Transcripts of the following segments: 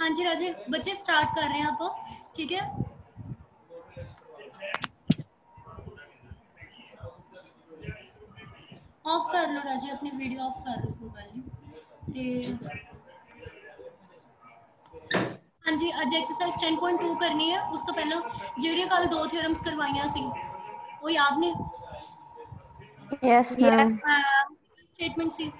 ਹਾਂਜੀ ਰਾਜੇ ਬੱਚੇ ਸਟਾਰਟ ਕਰ ਰਹੇ ਹਾਂ ਆਪਾਂ ਠੀਕ ਹੈ ਆਫ ਕਰ ਲਓ ਰਾਜੇ ਆਪਣੀ ਵੀਡੀਓ ਆਫ ਕਰ ਲਓ ਕੋਈ ਗੱਲ ਨਹੀਂ ਤੇ ਹਾਂਜੀ ਅੱਜ ਐਕਸਰਸਾਈਜ਼ 10.2 ਕਰਨੀ ਹੈ ਉਸ ਤੋਂ ਪਹਿਲਾਂ ਜਿਹੜੀਆਂ ਕੱਲ ਦੋ ਥਿਓਰਮਸ ਕਰਵਾਈਆਂ ਸੀ ਉਹ ਯਾਦ ਨੇ ਯੈਸ ਮੈਮ ਸਟੇਟਮੈਂਟ ਸੀ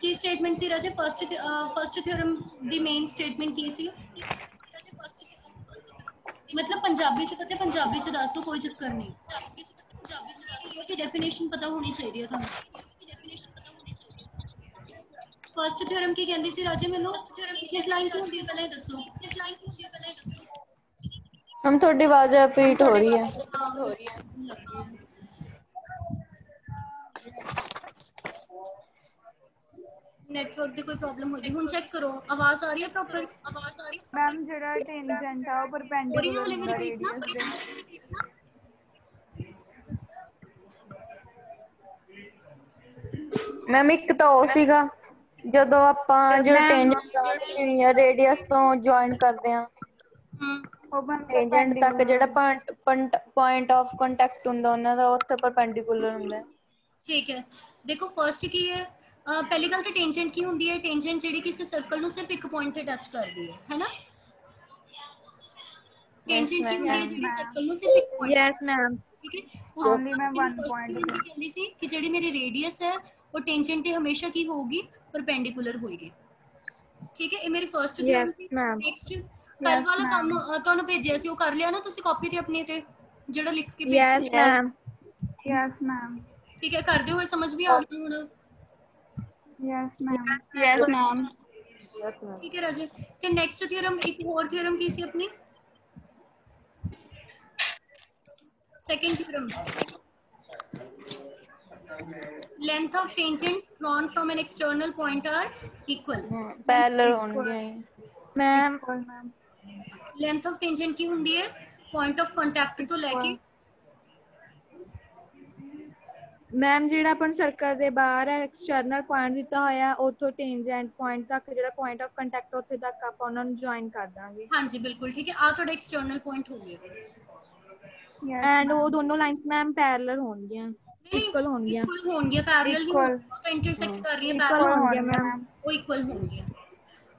की स्टेटमेंट सी राजे फ़र्स्ट फ़र्स्ट थ्योरम दी मेन स्टेटमेंट की सी? मतलब पंजाबी च पता पंजाबी च दस दो कोई चक्कर नहीं। तो क्योंकि डेफिनेशन पता होनी चाहिए थानू फ़र्स्ट थ्योरम की कहंदी सी राजे मेनू? एक लाइन क्यों दी पहले दसो एक लाइन क्यों दी पहले दसो हम थोड़ी आवाज़ रिपीट हो रही है। हो हाँ, रही है ਨੈਟਵਰਕ ਦੀ ਕੋਈ ਪ੍ਰੋਬਲਮ ਹੋਈ ਹੁਣ ਚੈੱਕ ਕਰੋ ਆਵਾਜ਼ ਆ ਰਹੀ ਹੈ ਪ੍ਰੋਪਰ ਆਵਾਜ਼ ਆ ਰਹੀ ਹੈ ਮੈਮ ਜਿਹੜਾ ਟੈਂਜੈਂਟ ਆ ਉਹ ਹੋ ਰਹੀ ਹੈ ਪਰਪੈਂਡੀਕੂਲਰ ਹਲੇ ਵੀ ਹੁੰਦਾ ਰਿਪੀਟ ਨਾ ਰੇਡੀਅਸ ਦੇ ਮੈਮ ਇੱਕ ਤਾਂ ਉਹ ਸੀਗਾ ਜਦੋਂ ਆਪਾਂ ਜਿਹੜਾ ਟੈਂਜੈਂਟ ਰੇਡੀਅਸ ਤੋਂ ਜੁਆਇਨ ਕਰਦੇ ਆ ਹਮ ਉਹ ਮੈਮ ਟੈਂਜੈਂਟ ਤੱਕ ਜਿਹੜਾ ਪੁਆਇੰਟ ਪੁਆਇੰਟ ਆਫ ਕੰਟੈਕਟ ਹੁੰਦਾ ਉਹਨਾਂ ਦਾ ਉੱਥੇ ਪਰਪੈਂਡੀਕੂਲਰ ਹੁੰਦਾ ਹੈ। ਠੀਕ ਹੈ ਦੇਖੋ ਫਰਸਟ ਕੀ ਹੈ ਅਹ ਪਹਿਲੀ ਗੱਲ ਤਾਂ ਟੈਂਜੈਂਟ ਕੀ ਹੁੰਦੀ ਹੈ ਟੈਂਜੈਂਟ ਜਿਹੜੀ ਕਿਸੇ ਸਰਕਲ ਨੂੰ ਸਿਰਫ ਇੱਕ ਪੁਆਇੰਟ ਤੇ ਟੱਚ ਕਰਦੀ ਹੈ ਹੈਨਾ ਟੈਂਜੈਂਟ ਕੀ ਹੁੰਦੀ ਹੈ ਜਿਹੜੀ ਸਰਕਲ ਨੂੰ ਸਿਰਫ ਇੱਕ ਪੁਆਇੰਟ ਯੈਸ ਮੈਮ ਠੀਕ ਹੈ ਉਸ Only ਮੈਂ ਤੋਂ ਬਾਅਦ one first point theorem ਕੀ ਕਹਿੰਦੀ ਸੀ ਕਿ ਜਿਹੜੀ ਮੇਰੀ ਰੇਡੀਅਸ ਹੈ ਉਹ ਟੈਂਜੈਂਟ ਤੇ ਹਮੇਸ਼ਾ ਕੀ ਹੋਊਗੀ ਪਰਪੈਂਡੀਕੂਲਰ ਹੋਏਗੀ ਠੀਕ ਹੈ ਇਹ ਮੇਰੀ ਫਰਸਟ ਥਿਓਰਮ ਸੀ ma'am. ਨੈਕਸਟ ਕੱਲ ਵਾਲਾ ਕੰਮ ਅਹ, ਤੁਹਾਨੂੰ ਭੇਜਿਆ ਸੀ ਉਹ ਕਰ ਲਿਆ ਨਾ ਤੁਸੀਂ ਕਾਪੀ ਤੇ ਆਪਣੀ ਤੇ ਜਿਹੜਾ ਲਿਖ ਕੇ ਭੇਜਿਆ ਯੈਸ ਮੈਮ ਯੈਸ ਮੈਮ ਠੀਕ ਹੈ ਕਰਦੇ ਹੋਏ ਸਮਝ ਵੀ ਆ ਗਈ ਹੁਣ यस मैम यस मैम ठीक है राजीव फिर नेक्स्ट थ्योरम एक और थ्योरम की सी अपनी second theorem length of tangents drawn from an external point are equal parallel होंगे मैम length of tangent की होती है point of contact तो लेके ਮੈਮ ਜਿਹੜਾ ਆਪਾਂ ਸਰਕਲ ਦੇ ਬਾਹਰ ਐਕਸਟਰਨਲ ਪੁਆਇੰਟ ਦਿੱਤਾ ਹੋਇਆ ਉਥੋਂ ਟੈਂਜੈਂਟ ਪੁਆਇੰਟ ਤੱਕ ਜਿਹੜਾ ਪੁਆਇੰਟ ਆਫ ਕੰਟੈਕਟ ਉੱਥੇ ਤੱਕ ਆਪਾਂ ਉਹਨਾਂ ਨੂੰ ਜੁਆਇਨ ਕਰ ਦਾਂਗੇ ਹਾਂਜੀ ਬਿਲਕੁਲ ਠੀਕ ਹੈ ਆ ਤੁਹਾਡਾ ਐਕਸਟਰਨਲ ਪੁਆਇੰਟ ਹੋ ਗਿਆ ਯੈਸ ਐਂਡ ਉਹ ਦੋਨੋਂ ਲਾਈਨਸ ਮੈਮ ਪੈਰਲਲ ਹੋਣਗੀਆਂ ਇਕੁਅਲ ਹੋਣਗੀਆਂ ਇਕੁਅਲ ਹੋਣਗੀਆਂ ਪੈਰਲਲ ਨਹੀਂ Equal. ਹੋਣਗੀਆਂ ਉਹ ਤਾਂ ਇੰਟਰਸੈਕਟ ਕਰ ਰਹੀ ਹੈ Equal ਪੈਰਲਲ ਹੋਣਗੀਆਂ ਹੋਣਗੀਆਂ ਮੈਮ ਉਹ ਇਕੁਅਲ ਹੋਣਗੀਆਂ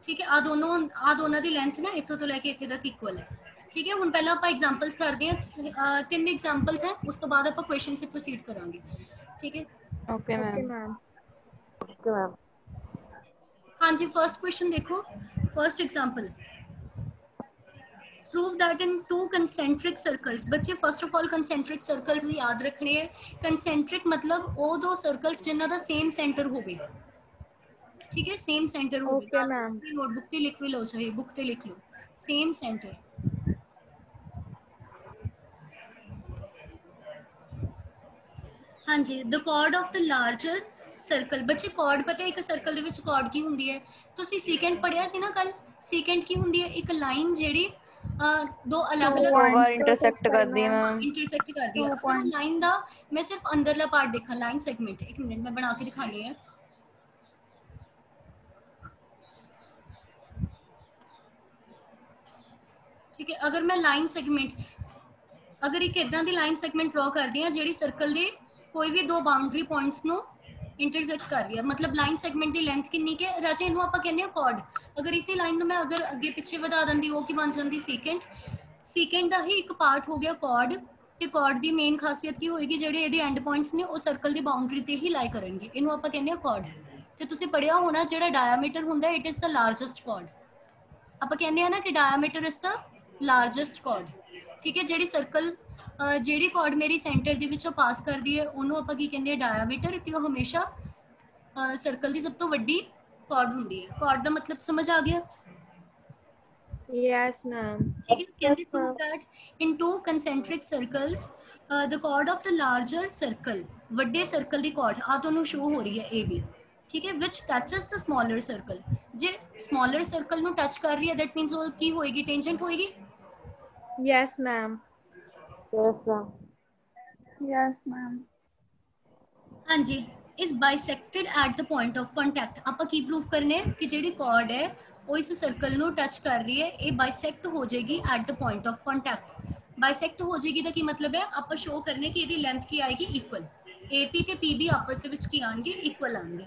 ਠੀਕ ਹੈ ਆ ਦੋਨੋਂ ਆ ਦੋਨਾਂ ਦੀ ਲੈਂਥ ਨਾ ਇੱਥੋਂ ਤੋਂ ਲੈ ਕੇ ਇੱਥੇ ਤੱਕ ਇਕੁਅਲ ਹੈ ਠੀਕ ਹੈ ਹੁਣ ਪਹਿਲਾਂ ਆਪਾਂ ਐਗਜ਼ਾਮਪਲਸ ਕਰਦੇ ਹਾਂ ਅਹ, ਤਿੰਨ ਐਗਜ਼ਾਮਪਲਸ ਹੈ ਉਸ ਤੋਂ ਬਾਅਦ ਆਪਾਂ ਕੁਐਸਚਨ ਸੇ ਪ੍ਰੋਸੀਡ ਕਰਾਂਗੇ ठीक है? Okay ma'am. Okay ma'am. हाँ जी फ़र्स्ट क्वेश्चन देखो। First example prove that in two concentric circles बच्चे first of all concentric circles याद रखने हैं। कंसेंट्रिक मतलब वो दो सर्कल्स जिन्हों का सेम सेंटर होवे ठीक है? सेम सेंटर होवे नोटबुक ते लिख भी लो चाहे बुक ते लिख लो। सेम सेंटर ਹਾਂਜੀ the chord of the larger circle. ਬੱਚੇ chord ਪਤਾ ਇੱਕ ਸਰਕਲ ਦੇ ਵਿੱਚ chord ਕੀ ਹੁੰਦੀ ਹੈ? ਤੁਸੀਂ secant ਪੜਿਆ ਸੀ ਨਾ ਕੱਲ secant ਕੀ ਹੁੰਦੀ ਹੈ? ਇੱਕ ਲਾਈਨ ਜਿਹੜੀ ਦੋ ਅਲੱਗ-ਅਲੱਗ ਓਵਰ ਇੰਟਰਸੈਕਟ ਕਰਦੀ ਹੈ। ਇੰਟਰਸੈਕਟ ਕਰਦੀ ਹੈ। ਅਗਰ ਲਾਈਨ ਦਾ ਮੈਂ ਸਿਰਫ ਅੰਦਰਲਾ ਪਾਰਟ ਦੇਖਾਂ ਲਾਈਨ ਸੈਗਮੈਂਟ ਇੱਕ ਮਿੰਟ ਮੈਂ ਬਣਾ ਕੇ ਦਿਖਾਣੀ ਹੈ। ਠੀਕ ਹੈ ਅਗਰ ਮੈਂ ਲਾਈਨ ਸੈਗਮੈਂਟ ਅਗਰ ਇੱਕ ਇਦਾਂ ਦੀ ਲਾਈਨ ਸੈਗਮੈਂਟ ਡਰਾ ਕਰਦੀ ਹਾਂ ਜਿਹੜੀ ਸਰਕਲ ਦੇ ਕੋਈ ਵੀ ਦੋ ਬਾਉਂਡਰੀ ਪੁਆਇੰਟਸ ਨੂੰ ਇੰਟਰਸੈਕਟ ਕਰ ਰਹੀ ਹੈ। ਮਤਲਬ ਲਾਈਨ ਸੈਗਮੈਂਟ ਦੀ ਲੈਂਥ ਕਿੰਨੀ ਕਿ ਰਾਜੇ, ਇਹਨੂੰ ਆਪਾਂ ਕਹਿੰਦੇ ਹਾਂ ਕੋਡ ਅਗਰ ਇਸੇ ਲਾਈਨ ਨੂੰ ਮੈਂ ਅਗਰ ਅੱਗੇ ਪਿੱਛੇ ਵਧਾ ਦਿੰਦੀ, ਉਹ ਕੀ ਬਣ ਜਾਂਦੀ? ਸੀਕੈਂਟ ਸੀਕੈਂਟ ਦਾ ਹੀ ਇੱਕ ਪਾਰਟ ਹੋ ਗਿਆ ਕੋਡ ਤੇ ਕੋਡ ਦੀ ਮੇਨ ਖਾਸੀਅਤ ਕੀ ਹੋਏਗੀ? ਜਿਹੜੇ ਇਹਦੇ ਐਂਡ ਪੁਆਇੰਟਸ ਨੇ, ਉਹ ਸਰਕਲ ਦੀ ਬਾਉਂਡਰੀ ਤੇ ਹੀ ਲਾਈ ਕਰਨਗੇ। ਇਹਨੂੰ ਆਪਾਂ ਕਹਿੰਦੇ ਹਾਂ ਕੋਡ ਤੇ ਤੁਸੀਂ ਪੜਿਆ ਹੋਣਾ ਜਿਹੜਾ ਡਾਇਆਮੀਟਰ ਹੁੰਦਾ ਇਟ ਇਜ਼ ਦਾ ਲਾਰਜੈਸਟ ਕੋਡ ਆਪਾਂ ਕਹਿੰਦੇ ਆ ਨਾ ਕਿ ਡਾਇਆਮੀਟਰ ਇਜ਼ ਦਾ ਲਾਰਜੈਸਟ ਕੋਡ ਠੀਕ ਹੈ? ਜਿਹੜੀ ਸਰਕਲ ਜਿਹੜੀ ਕੋਡ ਮੇਰੀ ਸੈਂਟਰ ਦੇ ਵਿੱਚੋਂ ਪਾਸ ਕਰਦੀ ਹੈ ਉਹਨੂੰ ਆਪਾਂ ਕੀ ਕਹਿੰਦੇ ਆ ਡਾਇਆਮੀਟਰ ਤੇ ਉਹ ਹਮੇਸ਼ਾ ਸਰਕਲ ਦੀ ਸਭ ਤੋਂ ਵੱਡੀ ਕੋਡ ਹੁੰਦੀ ਹੈ ਕੋਡ ਦਾ ਮਤਲਬ ਸਮਝ ਆ ਗਿਆ ਯੈਸ ਮੈਮ ਠੀਕ ਹੈ ਕਹਿੰਦੇ prove that in two concentric circles uh, the chord of the larger circle ਵੱਡੇ ਸਰਕਲ ਦੀ chord ਆ ਤੁਹਾਨੂੰ ਸ਼ੋ ਹੋ ਰਹੀ ਹੈ AB ਠੀਕ ਹੈ which touches the smaller circle ਜੇ smaller circle ਨੂੰ ਟੱਚ ਕਰ ਰਹੀ ਹੈ that means ਉਹ ਕੀ ਹੋਏਗੀ tangent ਹੋਏਗੀ ਯੈਸ ਮੈਮ ਯੈਸ ਮੈਮ ਹਾਂਜੀ is bisected at the point of contact ਆਪਾਂ ਕੀ ਪ੍ਰੂਫ ਕਰਨੇ ਆ ਕਿ ਜਿਹੜੀ ਕਾਰਡ ਹੈ ਉਹ ਇਸ ਸਰਕਲ ਨੂੰ ਟੱਚ ਕਰ ਰਹੀ ਹੈ ਇਹ ਬਾਈਸੈਕਟ ਹੋ ਜਾਏਗੀ at the point of contact ਬਾਈਸੈਕਟ ਹੋ ਜਾਏਗੀ ਦਾ ਕੀ ਮਤਲਬ ਹੈ ਆਪਾਂ ਸ਼ੋ ਕਰਨੇ ਕਿ ਇਹਦੀ ਲੈਂਥ ਕੀ ਆਏਗੀ ਇਕੁਅਲ AP ਤੇ PB ਆਪਸ ਦੇ ਵਿੱਚ ਕੀ ਆਣਗੇ ਇਕੁਅਲ ਆਣਗੇ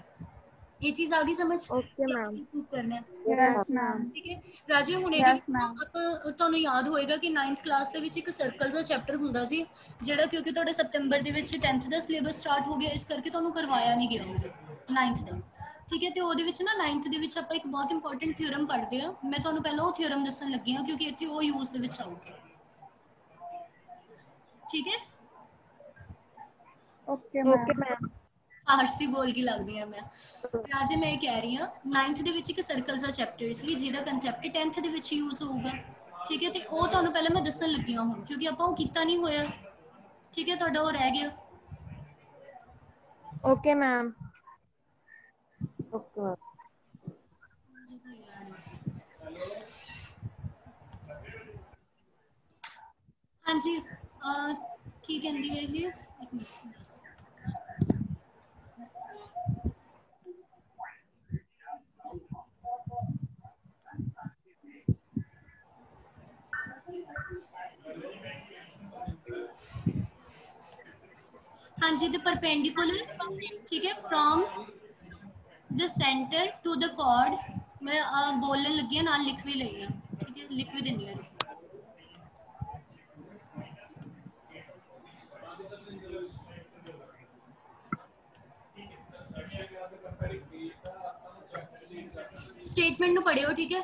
ਇਹ ਚੀਜ਼ ਆ ਗਈ ਸਮਝ ਓਕੇ ਮੈਮ ਪ੍ਰੂਫ ਕਰਨਾ ਹੈ Yes, ma'am. ਠੀਕ ਹੈ ਰਾਜੇ ਹੁਣ ਇਹਦੇ Yes, ਵਿੱਚ ma'am. ਆਪਾਂ ਤੁਹਾਨੂੰ ਯਾਦ ਹੋਏਗਾ ਕਿ 9th ਕਲਾਸ ਦੇ ਵਿੱਚ ਇੱਕ ਸਰਕਲ ਦਾ ਚੈਪਟਰ ਹੁੰਦਾ ਸੀ ਜਿਹੜਾ ਕਿਉਂਕਿ ਤੁਹਾਡੇ ਸਤੰਬਰ ਦੇ ਵਿੱਚ 10th ਦਾ ਸਿਲੇਬਸ ਸਟਾਰਟ ਹੋ ਗਿਆ ਇਸ ਕਰਕੇ ਤੁਹਾਨੂੰ ਕਰਵਾਇਆ ਨਹੀਂ ਗਿਆ 9th ਦਾ ਠੀਕ ਹੈ ਤੇ ਉਹਦੇ ਵਿੱਚ ਨਾ 9th ਦੇ ਵਿੱਚ ਆਪਾਂ ਇੱਕ ਬਹੁਤ ਇੰਪੋਰਟੈਂਟ ਥਿਉਰਮ ਪੜ੍ਹਦੇ ਆ ਮੈਂ ਤੁਹਾਨੂੰ ਪਹਿਲਾਂ ਉਹ ਥਿਉਰਮ ਦੱਸਣ ਲੱਗੀ ਹਾਂ ਕਿਉਂਕਿ ਇੱਥੇ ਉਹ ਯੂਜ਼ ਦੇ ਵਿੱਚ ਆਊਗਾ ਠੀਕ ਹੈ ਓਕੇ. ਮੈਮ ਫਾਰਸੀ ਬੋਲ ਕੇ ਲੱਗਦੀ ਆ ਮੈਂ। ਰਾਜੇ ਮੈਂ ਇਹ ਕਹਿ ਰਹੀ ਹਾਂ 9th ਦੇ ਵਿੱਚ ਇੱਕ ਸਰਕਲ ਦਾ ਚੈਪਟਰ ਸੀ ਜਿਹਦਾ ਕਨਸੈਪਟ 10th ਦੇ ਵਿੱਚ ਯੂਜ਼ ਹੋਊਗਾ। ਠੀਕ ਹੈ ਤੇ ਉਹ ਤੁਹਾਨੂੰ ਪਹਿਲਾਂ ਮੈਂ ਦੱਸਣ ਲੱਗੀ ਹਾਂ ਹੁਣ ਕਿਉਂਕਿ ਆਪਾਂ ਉਹ ਕੀਤਾ ਨਹੀਂ ਹੋਇਆ। ਠੀਕ ਹੈ ਤੁਹਾਡਾ ਉਹ ਰਹਿ ਗਿਆ। ਓਕੇ ਮੈਮ ਹਾਂਜੀ ਅਹ, ਕੀ ਕਹਿੰਦੀ ਹੈ ਇਹ? ਇੱਕ ਮਿੰਟ ਮੈਂ हाँ जी तो द परपेंडिकुलर ठीक है from the centre to the chord मैं बोलने लगी ना लिख भी लगी हाँ ठीक है, लिख भी देनी है। स्टेटमेंट पढ़ियो ठीक है?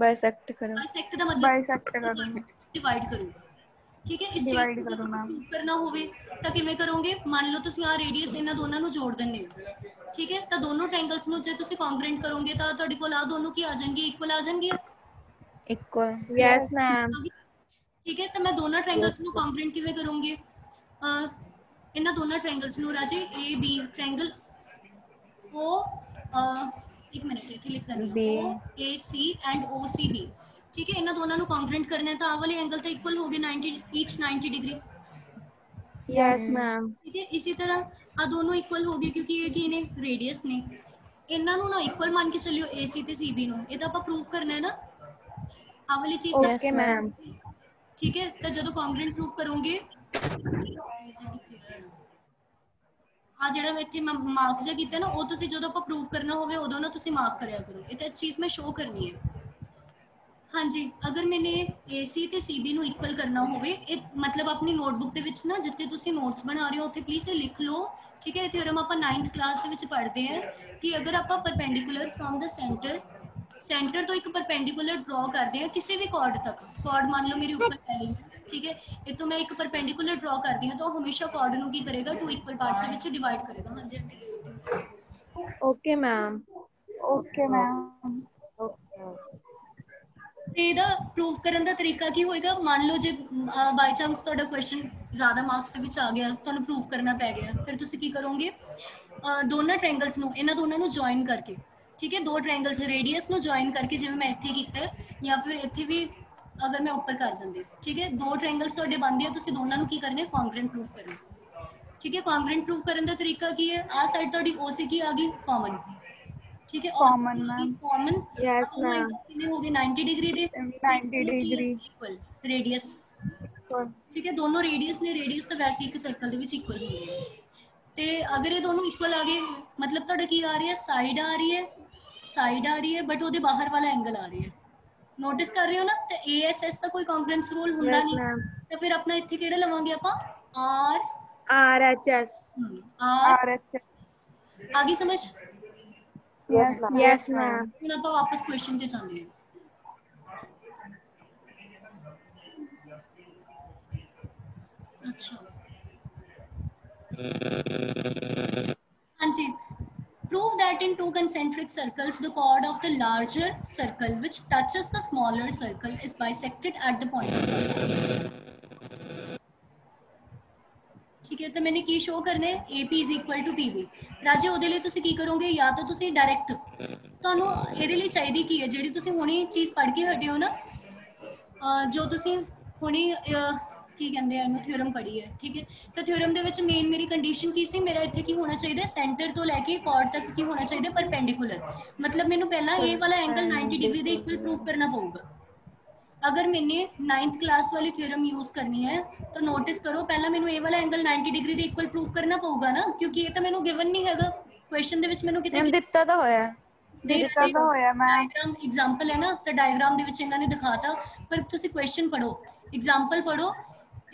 bisect करो ਬਾਈਸੈਕਟ ਦਾ ਮਤਲਬ Bisect ਕਰੂੰਗੀ। ਡਿਵਾਈਡ ਕਰੂਗਾ ਠੀਕ ਹੈ ਇਸ ਚੀਜ਼ Divide ਨੂੰ ਕਰੋ, ਤੁਸੀਂ ma'am। prove ਕਰਨਾ ਹੋਵੇ ਤਾਂ ਕਿਵੇਂ ਕਰੋਗੇ ਮੰਨ ਲਓ ਤੁਸੀਂ ਆ ਰੇਡੀਅਸ ਇਹਨਾਂ ਦੋਨਾਂ ਨੂੰ ਜੋੜ ਦਿੰਦੇ ਹੋ ਠੀਕ ਹੈ ਤਾਂ ਦੋਨੋਂ ਟ੍ਰਾਇੰਗਲਸ ਨੂੰ ਜੇ ਤੁਸੀਂ ਕੰਗਰੈਂਟ ਕਰੋਗੇ ਤਾਂ ਤੁਹਾਡੇ ਕੋਲ ਆ ਦੋਨੋਂ ਕੀ ਆ ਜਾਣਗੇ ਇਕੁਅਲ ਆ ਜਾਣਗੇ equal yes ਮੈਮ ਠੀਕ ਹੈ ਤਾਂ ਮੈਂ ਦੋਨਾਂ ਟ੍ਰਾਇੰਗਲਸ ਨੂੰ ਕੰਗਰੈਂਟ ਕਿਵੇਂ ਕਰੂੰਗੀ ਅਹ, ਇਹਨਾਂ ਦੋਨਾਂ ਟ੍ਰਾਇੰਗਲਸ ਨੂੰ ਰਾਜੇ A B ਟ੍ਰਾਇੰਗਲ O ਅਹ, ਇੱਕ ਮਿੰਟ ਇੱਥੇ ਲਿਖ ਦਿੰਦੀ B. ਹਾਂ O A C and O C B ਠੀਕ ਹੈ ਇਹਨਾਂ ਦੋਨਾਂ ਨੂੰ ਕੰਗਰੈਂਟ ਕਰਨਾ ਹੈ ਤਾਂ ਆਹ ਵਾਲੇ ਐਂਗਲ ਤਾਂ ਇਕੁਅਲ ਹੋ ਗਏ 90 ਈਚ 90 ਡਿਗਰੀ yes ਮੈਮ ਠੀਕ ਹੈ ਇਸੇ ਤਰ੍ਹਾਂ ਆ ਦੋਨੋਂ ਇਕੁਅਲ ਹੋ ਗਏ ਕਿਉਂਕਿ ਇਹ ਕੀ ਨੇ ਰੇਡੀਅਸ ਨੇ ਇਹਨਾਂ ਨੂੰ ਨਾ ਇਕੁਅਲ ਮੰਨ ਕੇ ਚੱਲਿਓ AC ਤੇ CB ਨੂੰ ਇਹ ਤਾਂ ਆਪਾਂ ਪ੍ਰੂਫ ਕਰਨਾ ਹੈ ਨਾ ਆਹ ਵਾਲੀ ਚੀਜ਼ ਤਾਂ ਓਕੇ ਮੈਮ ਠੀਕ ਹੈ ਤਾਂ ਜਦੋਂ ਕੰਗਰੈਂਟ ਪ੍ਰੂਫ ਕਰੋਗੇ ਆ ਜਿਹੜਾ ਮੈਂ ਇੱਥੇ ਮਾਰਕ ਜਿਹਾ ਕੀਤਾ ਨਾ, ਉਹ ਤੁਸੀਂ ਜਦੋਂ ਆਪਾਂ ਪ੍ਰੂਫ ਕਰਨਾ ਹੋਵੇ, ਉਦੋਂ ਨਾ ਤੁਸੀਂ ਮਾਰਕ ਕਰਿਆ ਕਰੋ। ਇਹ ਤਾਂ ਚੀਜ਼ ਮੈਂ ਸ਼ੋ ਕਰਨੀ ਹੈ। ਹਾਂਜੀ, ਅਗਰ ਮੈਨੇ AC ਤੇ CB ਨੂੰ ਇਕੁਅਲ ਕਰਨਾ ਹੋਵੇ, ਇਹ ਮਤਲਬ ਆਪਣੀ ਨੋਟਬੁੱਕ ਦੇ ਵਿੱਚ ਨਾ, ਜਿੱਥੇ ਤੁਸੀਂ ਨੋਟਸ ਬਣਾ ਰਹੇ ਹੋ, ਉੱਥੇ ਪਲੀਜ਼ ਇਹ ਲਿਖ ਲਓ। ਠੀਕ ਹੈ, ਇਹ ਥਿਉਰਮ ਆਪਾਂ 9th ਕਲਾਸ ਦੇ ਵਿੱਚ ਪੜ੍ਹਦੇ ਹਾਂ ਕਿ ਅਗਰ ਆਪਾਂ perpendicular from the centre centre ਤੋਂ ਇੱਕ ਪਰਪੈਂਡੀਕੂਲਰ ਡਰਾ ਕਰਦੇ ਹਾਂ, ਕਿਸੇ ਵੀ ਕਾਰਡ ਤੱਕ। ਕਾਰਡ ਮੰਨ ਲਓ, ਮੇਰੇ ਉੱਪਰ ਪੈ ਗਈ। ਠੀਕ ਹੈ? ਇਹ ਤੋਂ ਮੈਂ ਇੱਕ ਪਰਪੈਂਡੀਕੂਲਰ ਡਰਾ ਕਰਦੀ ਹਾਂ ਤਾਂ ਉਹ ਹਮੇਸ਼ਾ ਕਾਰਡ ਨੂੰ ਕੀ ਕਰੇਗਾ? ਟੂ ਇਕੁਅਲ ਪਾਰਟਸ ਵਿੱਚ ਡਿਵਾਈਡ ਕਰੇਗਾ। ਹਾਂਜੀ ਓਕੇ ਮੈਮ Okay, ma'am. ਤੇ ਇਹਦਾ ਪ੍ਰੂਫ ਕਰਨ ਦਾ ਤਰੀਕਾ ਕੀ ਹੋਏਗਾ? ਮੰਨ ਲਓ ਜੇ ਬਾਈ ਚਾਂਸ ਤੁਹਾਡਾ ਕੁਐਸਚਨ ਜ਼ਿਆਦਾ ਮਾਰਕਸ ਦੇ ਵਿੱਚ ਆ ਗਿਆ ਤੁਹਾਨੂੰ ਪ੍ਰੂਫ ਕਰਨਾ ਪੈ ਗਿਆ ਫਿਰ ਤੁਸੀਂ ਕੀ ਕਰੋਗੇ? ਦੋਨਾਂ ਟ੍ਰਾਇੰਗਲਸ ਨੂੰ ਇਹਨਾਂ ਦੋਨਾਂ ਨੂੰ ਜੁਆਇਨ ਕਰਕੇ ਠੀਕ ਹੈ? ਦੋ ਟ੍ਰਾਇੰਗਲਸ ਰੇਡੀਅਸ ਨੂੰ ਜੁਆਇਨ ਕਰਕੇ ਜਿਵੇਂ ਮੈਂ ਇੱਥੇ ਕੀਤਾ ਜਾਂ ਫਿਰ ਇੱਥੇ ਵੀ ਅਗਰ ਮੈਂ ਉੱਪਰ ਕਰ ਦਿੰਦੀ ਠੀਕ ਹੈ? ਦੋ ਟ੍ਰਾਇੰਗਲਸ ਤੁਹਾਡੇ ਬਣਦੇ ਆ ਤੁਸੀਂ ਦੋਨਾਂ ਨੂੰ ਕੀ ਕਰਨੇ ਕੰਗਰੈਂਟ ਪ੍ਰੂਫ ਕਰਨਾ। ਠੀਕ ਹੈ? ਕੰਗਰੈਂਟ ਪ੍ਰੂਫ ਕਰਨ ਦਾ ਤਰੀਕਾ ਕੀ ਹੈ? ਆ ਸਾਈਡ ਤੁਹਾਡੀ OC ਕੀ ਆ ਗਈ? ਕਾਮਨ ਠੀਕ ਹੈ? Common, ma'am. Common Yes, ma'am. ਕਿੰਨੇ ਹੋ ਗਏ? 90 ਡਿਗਰੀ ਦੇ। 90 degree. Equal radius. ਠੀਕ ਹੈ? ਦੋਨੋਂ ਰੇਡੀਅਸ ਨੇ। ਰੇਡੀਅਸ ਤਾਂ ਵੈਸੇ ਇੱਕ ਸਰਕਲ ਦੇ ਵਿੱਚ ਇਕੁਅਲ ਹੁੰਦੇ ਨੇ ਤੇ ਅਗਰ ਇਹ ਦੋਨੋਂ ਇਕੁਅਲ ਆ ਗਏ ਮਤਲਬ ਤੁਹਾਡਾ ਕੀ ਆ ਰਹੀ? ਹੈ ਸਾਈਡ ਆ ਰਹੀ ਹੈ। ਸਾਈਡ ਆ ਰਹੀ ਹੈ ਬਟ ਉਹਦੇ ਬਾਹਰ ਵਾਲਾ ਐਂਗਲ ਆ ਰਿਹਾ। ਹੈ ਨੋਟਿਸ ਕਰ ਰਹੇ ਹੋ ਨਾ ਤੇ ASS ਦਾ ਕੋਈ ਕੰਪਰੈਂਸ ਰੂਲ ਹੁੰਦਾ ਨਹੀਂ ਤੇ ਫਿਰ ਆਪਣਾ ਇੱਥੇ ਕਿਹੜਾ ਲਵਾਂਗੇ ਆਪਾਂ R RHS RHS ਆ ਗਈ ਸਮਝ ਯੈਸ ਮੈਮ ਯੈਸ ਮੈਮ ਹੁਣ ਆਪਾਂ ਵਾਪਸ ਕੁਐਸਚਨ ਤੇ ਜਾਂਦੇ ਹਾਂ अच्छा हाँ जी prove that in two concentric circles the chord of the larger circle which touches the smaller circle is bisected at the point of contact ਠੀਕ ਹੈ ਤਾਂ ਮੈਨੇ ਕੀ ਸ਼ੋ ਕਰਨਾ ਹੈ AP PB ਰਾਜੇ ਉਹਦੇ ਲਈ ਤੁਸੀਂ ਕੀ ਕਰੋਗੇ ਜਾਂ ਤਾਂ ਤੁਸੀਂ ਡਾਇਰੈਕਟ ਤੁਹਾਨੂੰ ਇਹਦੇ ਲਈ ਚਾਹੀਦੀ ਕੀ ਹੈ ਜਿਹੜੀ ਤੁਸੀਂ ਹੁਣੀ ਚੀਜ਼ ਪੜ੍ਹ ਕੇ ਹਟੇ ਹੋ ਨਾ ਅਹ ਜੋ ਤੁਸੀਂ ਹੁਣੀ ਅਹ, ਕੀ ਕਹਿੰਦੇ ਆ ਇਹਨੂੰ ਥਿਉਰਮ ਪੜ੍ਹੀ ਹੈ ਠੀਕ ਹੈ? ਤਾਂ ਥਿਉਰਮ ਦੇ ਵਿੱਚ ਮੇਨ ਮੇਰੀ ਕੰਡੀਸ਼ਨ ਕੀ ਸੀ? ਮੇਰਾ ਇੱਥੇ ਕੀ ਹੋਣਾ ਚਾਹੀਦਾ? ਸੈਂਟਰ ਤੋਂ ਲੈ ਕੇ ਕੋਰ ਤੱਕ ਕੀ ਹੋਣਾ ਚਾਹੀਦਾ? ਪਰਪੈਂਡੀਕੂਲਰ ਮਤਲਬ ਮੈਨੂੰ ਪਹਿਲਾਂ ਇਹ ਵਾਲਾ ਐਂਗਲ 90 ਡਿਗਰੀ ਦੇ ਇਕੁਅਲ ਪ੍ਰੂਫ ਕਰਨਾ ਪਊਗਾ। ਅਗਰ ਮੈਨੇ 9th ਕਲਾਸ ਵਾਲੀ ਥਿਉਰਮ ਯੂਜ਼ ਕਰਨੀ ਹੈ ਤਾਂ ਨੋਟਿਸ ਕਰੋ ਪਹਿਲਾਂ ਮੈਨੂੰ ਇਹ ਵਾਲਾ ਐਂਗਲ 90 ਡਿਗਰੀ ਦੇ ਇਕੁਅਲ ਪ੍ਰੂਫ ਕਰਨਾ ਪਊਗਾ ਨਾ ਕਿਉਂਕਿ ਇਹ ਤਾਂ ਮੈਨੂੰ ਗਿਵਨ ਨਹੀਂ ਹੈਗਾ। ਕੁਐਸਚਨ ਦੇ ਵਿੱਚ ਮੈਨੂੰ ਕਿਤੇ ਦਿੱਤਾ ਤਾਂ ਹੋਇਆ। ਦਿੱਤਾ ਤਾਂ ਹੋਇਆ ਮੈਂ ਐਗਜ਼ਾਮਪਲ ਹੈ ਨਾ ਤਾਂ ਡਾਇਗਰਾਮ ਦੇ ਵਿੱਚ ਇਹਨਾਂ ਨੇ ਦਿਖਾਤਾ। ਪਰ ਤੁਸੀਂ ਕੁਐਸਚਨ ਪੜੋ ਐਗਜ਼ਾਮਪਲ ਪੜੋ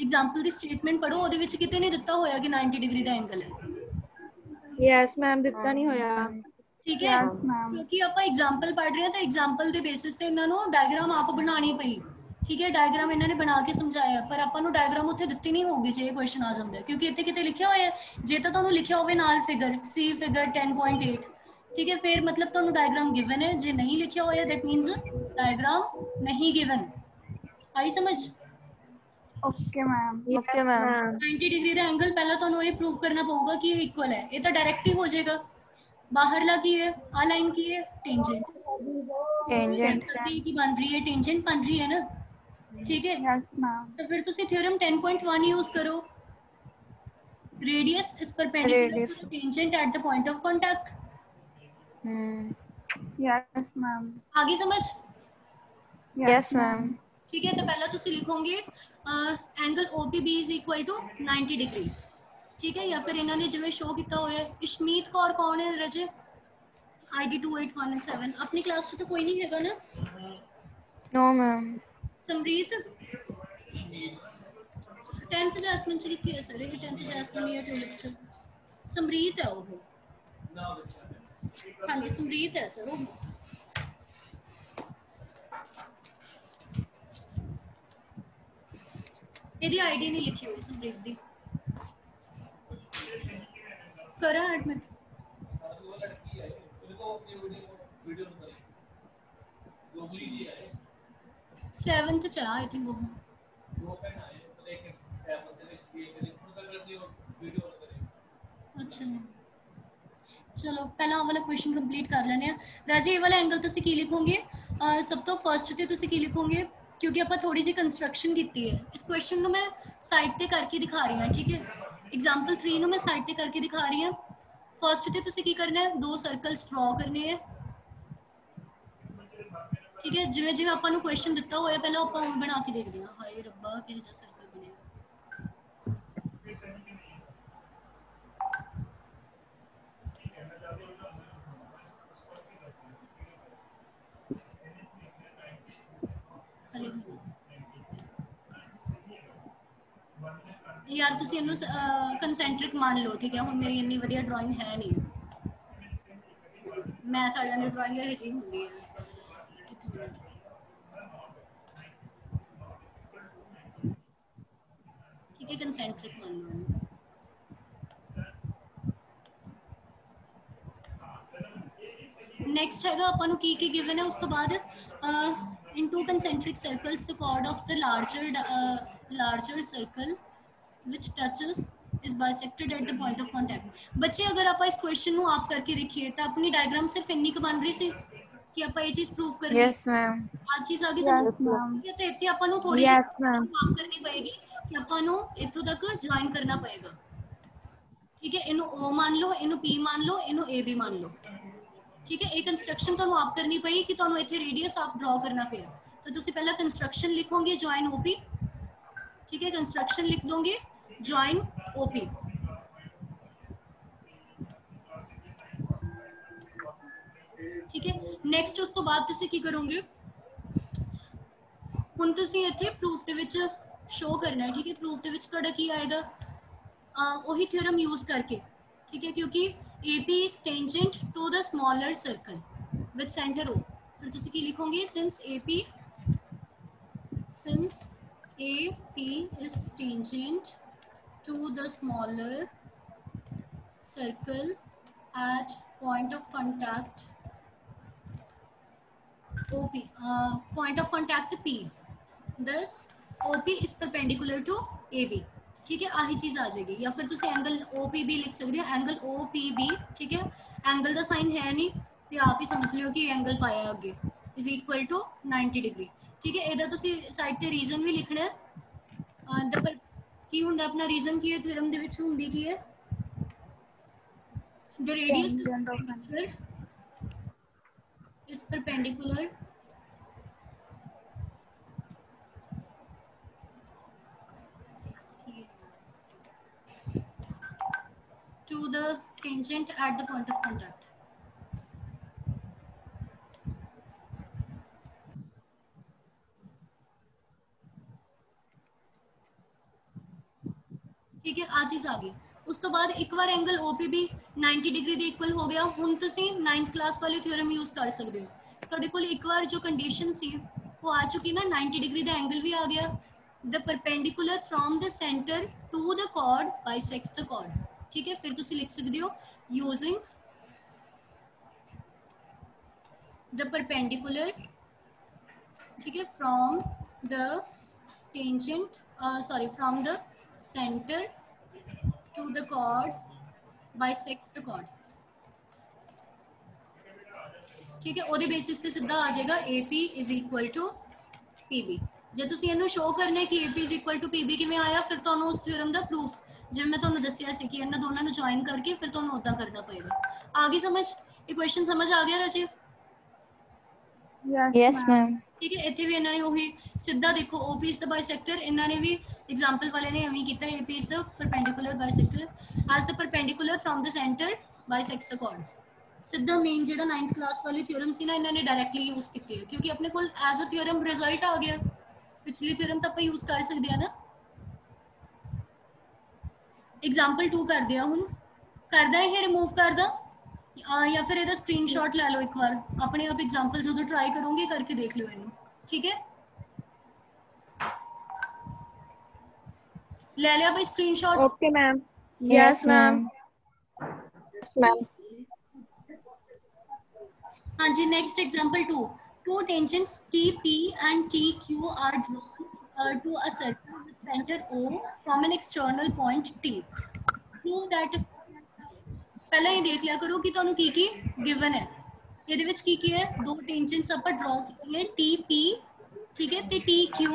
ਐਗਜ਼ਾਮਪਲ ਦੀ ਸਟੇਟਮੈਂਟ ਪੜੋ ਉਹਦੇ ਵਿੱਚ ਕਿਤੇ ਨਹੀਂ ਦਿੱਤਾ ਹੋਇਆ ਕਿ 90 ਡਿਗਰੀ ਦਾ ਐਂਗਲ ਹੈ। ਯੈਸ ਮੈਮ ਦਿੱਤਾ ਨਹੀਂ ਹੋਇਆ। ਠੀਕ ਹੈ? ਕਿਉਂਕਿ ਆਪਾਂ ਐਗਜ਼ਾਮਪਲ ਪੜ੍ਹ ਰਹੇ ਹਾਂ ਤਾਂ ਐਗਜ਼ਾਮਪਲ ਦੇ ਬੇਸਿਸ ਤੇ ਇਹਨਾਂ ਨੂੰ ਡਾਇਗਰਾਮ ਆਪ ਬਣਾਉਣੀ ਪਈ। ਠੀਕ ਹੈ? ਡਾਇਗਰਾਮ ਇਹਨਾਂ ਨੇ ਬਣਾ ਕੇ ਸਮਝਾਇਆ ਪਰ ਆਪਾਂ ਨੂੰ ਡਾਇਗਰਾਮ ਉੱਥੇ ਦਿੱਤੀ ਨਹੀਂ ਹੋਊਗੀ ਜੇ ਇਹ ਕੁਐਸਚਨ ਆ ਜਾਂਦਾ। ਕਿਉਂਕਿ ਇੱਥੇ ਕਿਤੇ ਲਿਖਿਆ ਹੋਇਆ ਹੈ ਜੇ ਤਾਂ ਤੁਹਾਨੂੰ ਲਿਖਿਆ ਹੋਵੇ ਨਾਲ ਫਿਗਰ ਸੀ ਫਿਗਰ 10.8 ਠੀਕ ਹੈ? ਫਿਰ ਮਤਲਬ ਤੁਹਾਨੂੰ ਡਾਇਗਰਾਮ ਗਿਵਨ ਹੈ। ਜੇ ਨਹੀਂ ਲਿਖਿਆ ਹੋਇਆ ਦੈਟ ਮੀਨਸ ਡਾਇਗਰਾਮ ਨਹੀਂ ਗਿਵਨ ਆਈ ਸਮਝ? Okay ma'am okay ma'am 90 degree ਦਾ ਐਂਗਲ ਪਹਿਲਾਂ ਤੁਹਾਨੂੰ ਇਹ ਪ੍ਰੂਵ ਕਰਨਾ ਪਊਗਾ ਕਿ ਇਹ ਇਕੁਅਲ ਹੈ ਇਹ ਤਾਂ ਡਾਇਰੈਕਟ ਹੀ ਹੋ ਜਾਏਗਾ ਬਾਹਰਲਾ ਕੀ ਹੈ ਆ ਲਾਈਨ ਕੀ ਹੈ ਟੈਂਜੈਂਟ ਟੈਂਜੈਂਟ ਦੀ ਕੀ ਬਣ ਰਹੀ ਹੈ ਟੈਂਜੈਂਟ ਬਣ ਰਹੀ ਹੈ ਨਾ ਠੀਕ ਹੈ ਯੈਸ ਮੈਮ तो फिर ਤੁਸੀਂ थ्योरम 10.1 यूज करो radius is perpendicular Radius. to the tangent at the point of contact hmm yes ma'am आगे समझ ਯੈਸ ਮੈਮ ठीक है तो पहला तो लिखोगे angle O P B is equal to ninety degree ठीक है या फिर इन्होंने जो शो किया हुआ इशमीत का कौन है Raje ID two eight one seven अपनी क्लास से तो कोई नहीं हैगा ना? No ma'am Samreet? Tenth jasmine से लिखी है सर ये टेंथ जैसमिन या ट्यूलिप समरीत है वो हाँ जी समरीत है सर वो ਇਹਦੀ ਆਈਡੀ ਨਹੀਂ ਲਿਖੀ ਹੋਈ ਸਮਰੀਤ ਦੀ ਕਰਾਂ ਐਡਮਿਟ ਸੈਵਨਥ ਚ ਆਈ ਥਿੰਕ ਉਹ ਅੱਛਾ ਚਲੋ ਪਹਿਲਾਂ ਆਹ ਵਾਲਾ ਕੁਐਸਚਨ ਕੰਪਲੀਟ ਕਰ ਲੈਂਦੇ ਆ ਰਾਜੇ ਇਹ ਵਾਲਾ ਐਂਗਲ ਤੁਸੀਂ ਕੀ ਲਿਖੋਗੇ ਅਹ ਸਭ ਤੋਂ ਫਰਸਟ ਤੇ ਤੁਸੀਂ ਕੀ ਲਿਖੋਗੇ ਕਿਉਂਕਿ ਆਪਾਂ ਥੋੜੀ ਜਿਹੀ ਕੰਸਟਰਕਸ਼ਨ ਕੀਤੀ ਹੈ ਇਸ ਕੁਐਸਚਨ ਨੂੰ ਮੈਂ ਸਾਈਡ ਤੇ ਕਰਕੇ ਦਿਖਾ ਰਹੀ ਹਾਂ ਠੀਕ ਹੈ ਐਗਜ਼ਾਮਪਲ 3 ਨੂੰ ਮੈਂ ਸਾਈਡ ਤੇ ਕਰਕੇ ਦਿਖਾ ਰਹੀ ਹਾਂ ਫਰਸਟ ਤੇ ਤੁਸੀਂ ਕੀ ਕਰਨਾ ਹੈ ਦੋ ਸਰਕਲਸ ਡਰਾ ਕਰਨੇ ਹੈ ਠੀਕ ਹੈ ਜਿਵੇਂ ਜਿਵੇਂ ਆਪਾਂ ਨੂੰ ਕੁਐਸਚਨ ਦਿੱਤਾ ਹੋਇਆ ਪਹਿਲਾਂ ਆਪਾਂ ਉਹ ਬਣਾ ਕੇ ਦੇਖਦੇ ਹਾਂ ਹਾਏ ਰੱਬਾ ਕਿਹੋ ਜਿਹਾ ਯਾਰ ਤੁਸੀਂ ਇਹਨੂੰ ਕਨਸੈਂਟ੍ਰਿਕ ਮੰਨ ਲਓ ਠੀਕ ਹੈ ਹੁਣ ਮੇਰੀ ਇੰਨੀ ਵਧੀਆ ਡਰਾਇੰਗ ਹੈ ਨਹੀਂ ਮੈਥ ਵਾਲਿਆਂ ਦੀ ਡਰਾਇੰਗ ਇਹ ਜਿਹੀ ਹੁੰਦੀ ਹੈ ਇੱਕ ਮਿੰਟ ਠੀਕ ਹੈ ਕਨਸੈਂਟ੍ਰਿਕ ਮੰਨ ਲਓ ਇਹਨੂੰ। ਨੈਕਸਟ ਹੈਗਾ ਆਪਾਂ ਨੂੰ ਕੀ ਕੀ ਗਿਵਨ ਹੈ ਉਸ ਤੋਂ ਬਾਅਦ in two concentric circles the chord of the larger uh, larger circle which touches is bisected at the point of contact ਬੱਚੇ ਅਗਰ ਆਪਾਂ ਇਸ ਕੁਐਸਚਨ ਨੂੰ ਆਪ ਕਰਕੇ ਦੇਖੀਏ ਤਾਂ ਆਪਣੀ ਡਾਇਗਰਾਮ ਸਿਰਫ ਇੰਨੀ ਕੁ ਬਣ ਰਹੀ ਸੀ ਕਿ ਆਪਾਂ ਇਹ ਚੀਜ਼ ਪ੍ਰੂਵ ਕਰਨੀ ਹੈ ਯੈਸ ਮੈਮ ਆ ਚੀਜ਼ ਆਗੇ Yes, ਸਮਝ ma'am. ਠੀਕ ਹੈ ਤੇ ਇੱਥੇ ਆਪਾਂ ਨੂੰ ਥੋੜੀ Yes, ਜਿਹੀ ma'am. ਕੰਮ ਕਰਨੀ ਪਏਗੀ ਕਿ ਆਪਾਂ ਨੂੰ ਇੱਥੋਂ ਤੱਕ ਜੁਆਇਨ ਕਰਨਾ ਪਏਗਾ ਠੀਕ ਹੈ ਇਹਨੂੰ O ਮੰਨ ਲਓ ਇਹਨੂੰ P ਮੰਨ ਲਓ ਇਹਨੂੰ A ਵੀ ਮੰਨ ਲਓ ਠੀਕ ਹੈ ਇਹ ਕੰਸਟਰਕਸ਼ਨ ਤੁਹਾਨੂੰ ਆਪ ਕਰਨੀ ਪਈ ਕਿ ਤੁਹਾਨੂੰ ਇੱਥੇ ਰੇਡੀਅਸ ਆਪ ਡਰਾ ਕਰਨਾ ਪਿਆ ਤਾਂ ਤੁਸੀਂ ਪਹਿਲਾਂ ਕੰਸਟਰਕਸ਼ਨ ਲਿਖੋਗੇ ਜੁਆਇਨ OP ਠੀਕ ਹੈ ਕੰਸਟਰਕਸ਼ਨ ਲਿਖ ਦੋਗੇ ਜੁਆਇਨ OP ਠੀਕ ਹੈ ਨੈਕਸਟ ਉਸ ਤੋਂ ਬਾਅਦ ਤੁਸੀਂ ਕੀ ਕਰੋਗੇ ਹੁਣ ਤੁਸੀਂ ਇੱਥੇ ਪ੍ਰੂਫ ਦੇ ਵਿੱਚ ਸ਼ੋ ਕਰਨਾ ਹੈ ਠੀਕ ਹੈ ਪ੍ਰੂਫ ਦੇ ਵਿੱਚ ਤੁਹਾਡਾ ਕੀ ਆਏਗਾ ਅਹ ਉਹੀ ਥਿਉਰਮ ਯੂਜ਼ ਕਰਕੇ ਠੀਕ ਹੈ ਕਿਉਂਕਿ AP is tangent to the smaller circle with center O ਫਿਰ ਤੁਸੀਂ ਕੀ ਲਿਖੋਗੇ since AP since AP is tangent to the smaller circle at point of contact OP, uh, point of contact P. Thus, OP is perpendicular to AB. ठीक है? आही चीज़ आ जाएगी। या फिर तुम angle O P B लिख सकते हो। एंगल ओ पी बी ठीक है? एंगल का साइन है नहीं तो आप ही समझ लियो कि एंगल पाया अगे इज़ इक्वल टू 90 डिग्री ठीक है? इधर तुम साइड से रीजन भी लिखना है। uh, द ਕੀ ਹੁੰਦਾ ਆਪਣਾ ਰੀਜ਼ਨ ਕੀ ਹੈ ਥਿਓਰਮ ਦੇ ਵਿੱਚ ਹੁੰਦੀ ਕੀ ਹੈ the radius is Tangent of perpendicular is perpendicular to the tangent at the point of contact. ਠੀਕ ਹੈ ਆ ਚੀਜ਼ ਆ ਗਈ ਉਸ ਤੋਂ ਬਾਅਦ ਇੱਕ ਵਾਰ ਐਂਗਲ OPB 90 ਡਿਗਰੀ ਦੇ ਇਕੁਅਲ ਹੋ ਗਿਆ ਹੁਣ ਤੁਸੀਂ 9th ਕਲਾਸ ਵਾਲੀ ਥਿਓਰਮ ਯੂਜ਼ ਕਰ ਸਕਦੇ ਹੋ ਤੁਹਾਡੇ ਕੋਲ ਇੱਕ ਵਾਰ ਜੋ ਕੰਡੀਸ਼ਨ ਸੀ ਉਹ ਆ ਚੁੱਕੀ ਨਾ 90 ਡਿਗਰੀ ਦਾ ਐਂਗਲ ਵੀ ਆ ਗਿਆ the perpendicular from the center to the chord bisects the chord ਠੀਕ ਹੈ ਫਿਰ ਤੁਸੀਂ ਲਿਖ ਸਕਦੇ ਹੋ using the perpendicular ठीक है from the tangent uh, sorry from the center to the chord bisects the chord. ਠੀਕ ਹੈ ਉਹਦੇ ਬੇਸਿਸ ਤੇ ਸਿੱਧਾ ਆ ਜਾਏਗਾ AP is equal to PB ਜੇ ਤੁਸੀਂ ਇਹਨੂੰ ਸ਼ੋ ਕਰਨਾ ਹੈ ਕਿ AP is equal to PB ਕਿਵੇਂ ਆਇਆ ਫਿਰ ਤੁਹਾਨੂੰ ਉਸ ਥਿਓਰਮ ਦਾ ਪ੍ਰੂਫ ਜਿਵੇਂ ਮੈਂ ਤੁਹਾਨੂੰ ਦੱਸਿਆ ਸੀ ਕਿ ਇਹਨਾਂ ਦੋਨਾਂ ਨੂੰ ਜੁਆਇਨ ਕਰਕੇ ਫਿਰ ਤੁਹਾਨੂੰ ਉਦਾਂ ਕਰਨਾ ਪਏਗਾ ਆ ਗਈ ਸਮਝ ਇਹ ਕੁਐਸਚਨ ਸਮਝ ਆ ਗਿਆ ਰਾਜੀਵ ma'am. ma'am. ਠੀਕ ਹੈ ਇੱਥੇ ਵੀ ਇਹਨਾਂ ਨੇ ਉਹੀ ਸਿੱਧਾ ਦੇਖੋ OP is the bisector ਇਹਨਾਂ ਨੇ ਵੀ ਐਗਜ਼ਾਮਪਲ ਵਾਲੇ ਨੇ ਐਵੇਂ ਹੀ ਕੀਤਾ AP is the perpendicular bisector as the perpendicular from the center bisects the chord ਸਿੱਧਾ ਮੇਨ ਜਿਹੜਾ 9th ਕਲਾਸ ਵਾਲੀ ਥਿਓਰਮ ਸੀ ਨਾ ਇਹਨਾਂ ਨੇ ਡਾਇਰੈਕਟਲੀ ਯੂਜ਼ ਕੀਤੀ ਹੈ ਕਿਉਂਕਿ ਆਪਣੇ ਕੋਲ ਐਜ਼ ਅ ਥਿਓਰਮ ਰਿਜ਼ਲਟ ਆ ਗਿਆ ਪਿਛਲੀ ਥਿਓਰਮ ਤਾਂ ਆਪਾਂ ਯੂਜ਼ ਕਰ ਸਕਦੇ ਆ ਨਾ ਐਗਜ਼ਾਮਪਲ 2 ਕਰਦੇ ਆ ਹੁਣ ਕਰਦਾ ਇਹ ਰਿਮੂਵ ਕਰਦਾ ਅਹ ਜਾਂ ਫਿਰ ਇਹਦਾ ਸਕਰੀਨਸ਼ਾਟ ਲੈ ਲਓ ਇੱਕ ਵਾਰ ਆਪਣੇ ਆਪ ਐਗਜ਼ਾਮਪਲ ਜਦੋਂ ਟਰਾਈ ਕਰੋਗੇ ਕਰਕੇ ਦੇਖ ਲਿਓ ਇਹਨੂੰ ਠੀਕ ਹੈ ਲੈ ਲਿਆ ਬਈ screenshot Okay, ma'am. Yes, ma'am. ਹਾਂਜੀ next example 2 two tangents TP and TQ are drawn uh, to a circle with center O from an external point T prove that ਪਹਿਲਾਂ ਹੀ ਦੇਖ ਲਿਆ ਕਰੋ ਕਿ ਤੁਹਾਨੂੰ ਕੀ ਕੀ ਗਿਵਨ ਹੈ ਇਹਦੇ ਵਿੱਚ ਕੀ ਕੀ ਹੈ ਦੋ ਟੈਂਜੈਂਟਸ ਆਪਾਂ ਡਰਾ ਕੀਤੀਆਂ TP ਠੀਕ ਹੈ ਤੇ TQ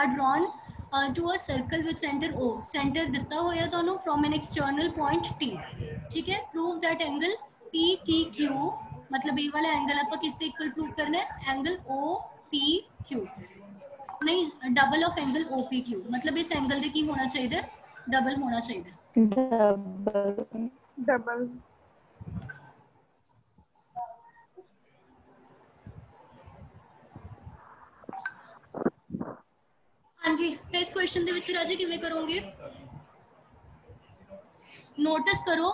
are drawn to a circle with centre O centre Center दिता होया तो from an external point T ठीक है? Prove that angle P T Q मतलब ये वाला एंगल आपका किससे इक्वल प्रूव करना है? एंगल ओ पी क्यू नहीं double of angle O P Q मतलब इस एंगल दे की होना चाहिए डबल होना चाहिए डबल डबल ਹਾਂਜੀ ਤੇ ਇਸ ਕੁਐਸਚਨ ਦੇ ਵਿੱਚ ਰਾਜੇ ਕਿਵੇਂ ਕਰੋਗੇ ਨੋਟਿਸ ਕਰੋ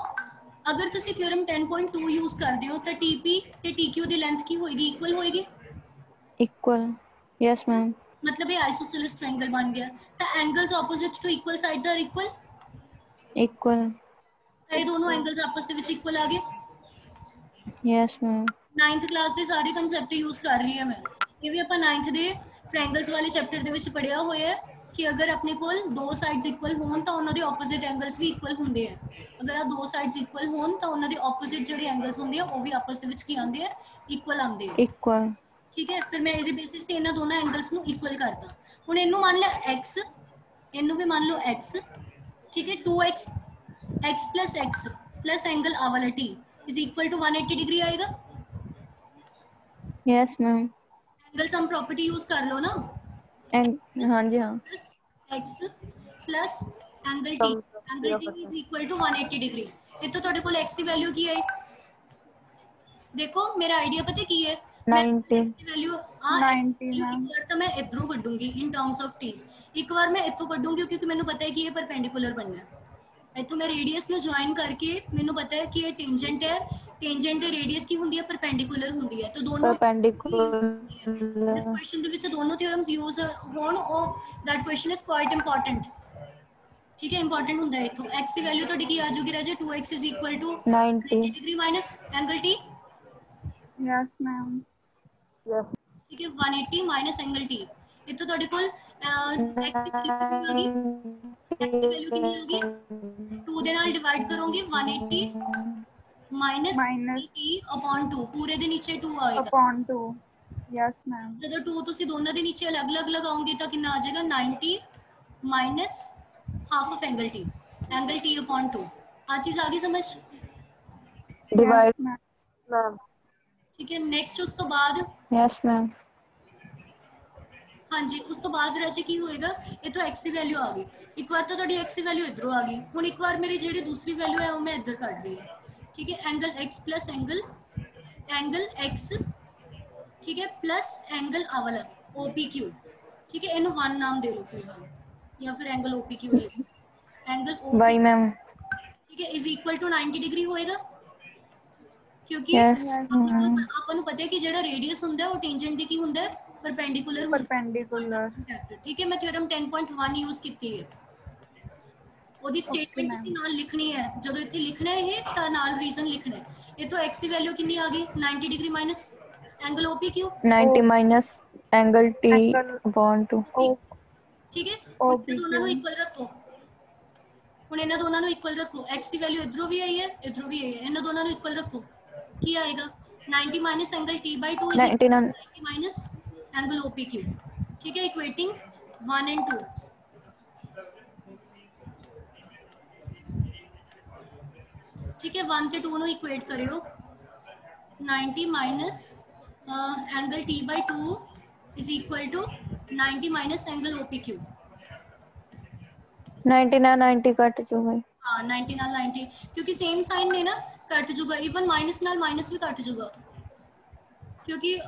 ਅਗਰ ਤੁਸੀਂ ਥਿਓਰਮ 10.2 ਯੂਜ਼ ਕਰਦੇ ਹੋ ਤਾਂ TP ਤੇ TQ ਦੀ ਲੈਂਥ ਕੀ ਹੋਏਗੀ ਇਕੁਅਲ ਹੋਏਗੀ Equal. Yes, ma'am. ਮਤਲਬ ਇਹ ਆਈਸੋਸੇਲਸ ਟ੍ਰਾਇੰਗਲ ਬਣ ਗਿਆ ਤਾਂ angles opposite to equal sides are equal Equal. ਤਾਂ ਇਹ ਦੋਨੋਂ ਐਂਗਲਸ ਆਪਸ ਦੇ ਵਿੱਚ ਇਕੁਅਲ ਆ ਗਏ Yes, ma'am. 9th ਕਲਾਸ ਦੇ ਸਾਰੇ ਕਨਸੈਪਟ ਯੂਜ਼ ਕਰ ਰਹੀ ਹਾਂ ਮੈਂ ਇਹ ਵੀ ਆਪਾਂ 9th ਦੇ ਟ੍ਰਾਇੰਗਲਸ ਵਾਲੇ ਚੈਪਟਰ ਦੇ ਵਿੱਚ ਪੜਿਆ ਹੋਇਆ ਹੈ ਕਿ ਅਗਰ ਆਪਣੇ ਕੋਲ ਦੋ ਸਾਈਡਸ ਇਕੁਅਲ ਹੋਣ ਤਾਂ ਉਹਨਾਂ ਦੇ ਆਪੋਜ਼ਿਟ ਐਂਗਲਸ ਵੀ ਇਕੁਅਲ ਹੁੰਦੇ ਆ। ਅਗਰ ਆ ਦੋ ਸਾਈਡਸ ਇਕੁਅਲ ਹੋਣ ਤਾਂ ਉਹਨਾਂ ਦੇ ਆਪੋਜ਼ਿਟ ਜਿਹੜੇ ਐਂਗਲਸ ਹੁੰਦੇ ਆ ਉਹ ਵੀ ਆਪਸ ਦੇ ਵਿੱਚ ਕੀ ਆਉਂਦੇ ਆ? ਇਕੁਅਲ ਆਉਂਦੇ ਆ। Equal. ਠੀਕ ਹੈ? ਫਿਰ ਮੈਂ ਇਹਦੇ ਬੇਸਿਸ ਤੇ ਇਹਨਾਂ ਦੋਨਾਂ ਐਂਗਲਸ ਨੂੰ ਇਕੁਅਲ ਕਰਤਾ ਹੁਣ ਇਹਨੂੰ ਮੰਨ ਲਿਆ x ਇਹਨੂੰ ਵੀ ਮੰਨ ਲਓ x ਠੀਕ ਹੈ? 2x x x plus angle ਆ ਵਾਲਾ t is equal to 180 degree ਆਏਗਾ? Yes, ma'am. Angle sum property use कर लो ना And हाँ जी हाँ. Plus x plus angle t angle t is equal to 180 degree इतो ਤੁਹਾਡੇ ਕੋਲ x ਦੀ ਵੈਲਿਊ ਕੀ ਹੈ ਦੇਖੋ ਮੇਰਾ ਆਈਡੀਆ ਪਤਾ ਕੀ ਹੈ 90. x ਦੀ ਵੈਲਿਊ ਆ 90 ਇੱਕ ਮੈਮ ਵਾਰ ਤਾਂ ਮੈਂ ਇਧਰੋਂ ਕੱਢੂੰਗੀ ਇਨ ਟਰਮਸ ਆਫ t ਇੱਕ ਵਾਰ ਮੈਂ ਇੱਥੋਂ ਕੱਢੂੰਗੀ ਕਿਉਂਕਿ ਮੈਨੂੰ ਪਤਾ ਹੈ ਕਿ ਇਹ ਪਰਪੈਂਡੀਕੁਲਰ ਬਣਨਾ ਹੈ ਇੱਥੋਂ ਮੈਂ ਰੇਡੀਅਸ ਨੂੰ ਜੁਆਇਨ ਕਰਕੇ ਮੈਨੂੰ ਪਤਾ ਹੈ ਕਿ ਇਹ ਟੈਂਜੈਂਟ ਹੈ ਟੈਂਜੈਂਟ ਤੇ ਰੇਡੀਅਸ ਕੀ ਹੁੰਦੀ ਹੈ ਪਰਪੈਂਡੀਕੁਲਰ ਹੁੰਦੀ ਹੈ ਤਾਂ ਦੋਨੋਂ ਜਿਸ Perpendicular. ਕੁਐਸਚਨ ਦੇ ਵਿੱਚ ਦੋਨੋਂ ਥਿਓਰਮਸ ਯੂਜ਼ ਹੋਣ ਉਹ that question is quite important ਠੀਕ ਹੈ ਇੰਪੋਰਟੈਂਟ ਹੁੰਦਾ ਹੈ ਇਥੋਂ x ਦੀ ਵੈਲਿਊ ਤੁਹਾਡੀ ਕੀ ਆ ਜੂਗੀ ਰਾਜੇ 2x 90 90 degree minus angle t Yes, ma'am. ਠੀਕ ਹੈ 180 ਮਾਈਨਸ ਐਂਗਲ t ਇਥੋਂ ਤੁਹਾਡੇ ਕੋਲ ਅਹ, x ਦੀ ਵੈਲਿਊ ਕਿੰਨੀ ਆ ਗਈ x ਦੀ ਵੈਲਿਊ ਕਿੰਨੀ ਆ ਗਈ 2 ਦੇ ਨਾਲ ਡਿਵਾਈਡ ਕਰੋਗੇ 180 ਮਾਈਨਸ Minus. t upon 2 ਪੂਰੇ ਦੇ ਨੀਚੇ 2 ਆਏਗਾ Upon two. Yes, ma'am. ਜਦੋਂ 2 ਤੁਸੀਂ ਦੋਨਾਂ ਦੇ ਨੀਚੇ ਅਲੱਗ-ਅਲੱਗ ਲਗਾਓਗੇ ਤਾਂ ਕਿੰਨਾ ਆ ਜਾਏਗਾ 90 minus half of angle t angle t upon 2 ਆ ਚੀਜ਼ ਆ ਗਈ ਸਮਝ ਡਿਵਾਈਡ Yes, ma'am. ਮੈਮ ਠੀਕ ਹੈ ਨੈਕਸਟ ਉਸ ਤੋਂ ਬਾਅਦ ਯੈਸ ਮੈਮ ਹਾਂਜੀ ਉਸ ਤੋਂ ਬਾਅਦ ਰਾਜੇ ਕੀ ਹੋਏਗਾ ਇਥੋਂ x ਦੀ ਵੈਲਿਊ ਆ ਗਈ ਇੱਕ ਵਾਰ ਤਾਂ ਤੁਹਾਡੀ x ਦੀ ਵੈਲਿਊ ਇਧਰੋਂ ਆ ਗਈ ਹੁਣ ਇੱਕ ਵਾਰ ਮੇਰੀ ਜਿਹੜੀ ਦੂਸਰੀ ਵੈਲਿਊ ਹੈ ਉਹ ਮੈਂ ਇੱਧਰ ਕੱਢ ਰਹੀ ਹਾਂ ਠੀਕ ਹੈ angle x plus angle angle x ਠੀਕ ਹੈ ਪਲੱਸ ਐਂਗਲ ਆ ਵਾਲਾ OPQ ਠੀਕ ਹੈ ਇਹਨੂੰ 1 ਨਾਮ ਦੇ ਲਓ ਫਿਲਹਾਲ ਜਾਂ ਫਿਰ ਐਂਗਲ OPQ ਲੈ ਲਓ ਐਂਗਲ OPQ ਵਾਈ ਮੈਮ ਠੀਕ ਹੈ ਇਜ਼ ਇਕੁਅਲ ਟੂ 90 ਡਿਗਰੀ ਹੋਏਗਾ ਕਿਉਂਕਿ ਯੈਸ ਆਪਣੇ ਕੋਲ ਆਪਾਂ ਨੂੰ ਪਤਾ ਹੈ ਕਿ ਜਿਹੜਾ ਰੇਡੀਅਸ ਹੁੰਦਾ ਹੈ ਉਹ ਟੈਂਜੈਂਟ ਦੀ ਕੀ ਹੁੰਦਾ ਹੈ परपेंडिकुलर परपेंडिकुलर ठीक है मैं थ्योरम 10.1 ਯੂਜ਼ ਕੀਤੀ ਹੈ ਉਹਦੀ ਸਟੇਟਮੈਂਟ ਤੁਸੀਂ ਨਾਲ ਲਿਖਣੀ ਹੈ ਜਦੋਂ ਇੱਥੇ ਲਿਖਣਾ ਹੈ ਇਹ ਤਾਂ ਨਾਲ ਰੀਜ਼ਨ ਲਿਖਣਾ ਹੈ ਇਹ ਤੋਂ x ਦੀ ਵੈਲਿਊ ਕਿੰਨੀ ਆ ਗਈ 90 degree minus angle OPQ 90 minus angle T upon 2 ਠੀਕ ਹੈ ਦੋਨਾਂ ਨੂੰ ਇਕੁਅਲ ਰੱਖੋ ਹੁਣ ਇਹਨਾਂ ਦੋਨਾਂ ਨੂੰ ਇਕੁਅਲ ਰੱਖੋ x ਦੀ ਵੈਲਿਊ ਇਧਰੋਂ ਵੀ ਆਈ ਹੈ ਇਧਰੋਂ ਵੀ ਆਈ ਹੈ ਇਹਨਾਂ ਦੋਨਾਂ ਨੂੰ ਇਕੁਅਲ ਰੱਖੋ ਕੀ ਆਏਗਾ 90 angle t 2 90 90 angle O P Q ठीक है इक्वेटिंग वन एंड टू ठीक है वन से टू न इक्वेट करो 90 minus angle T by two is equal to 90 minus angle O P Q ninety ना नाइनटी कट जूगा हाँ। नाइनटी ना नाइनटी क्योंकि सेम साइन ने ना कट जूगा इवन माइनस ना माइनस भी कट जूगा क्योंकि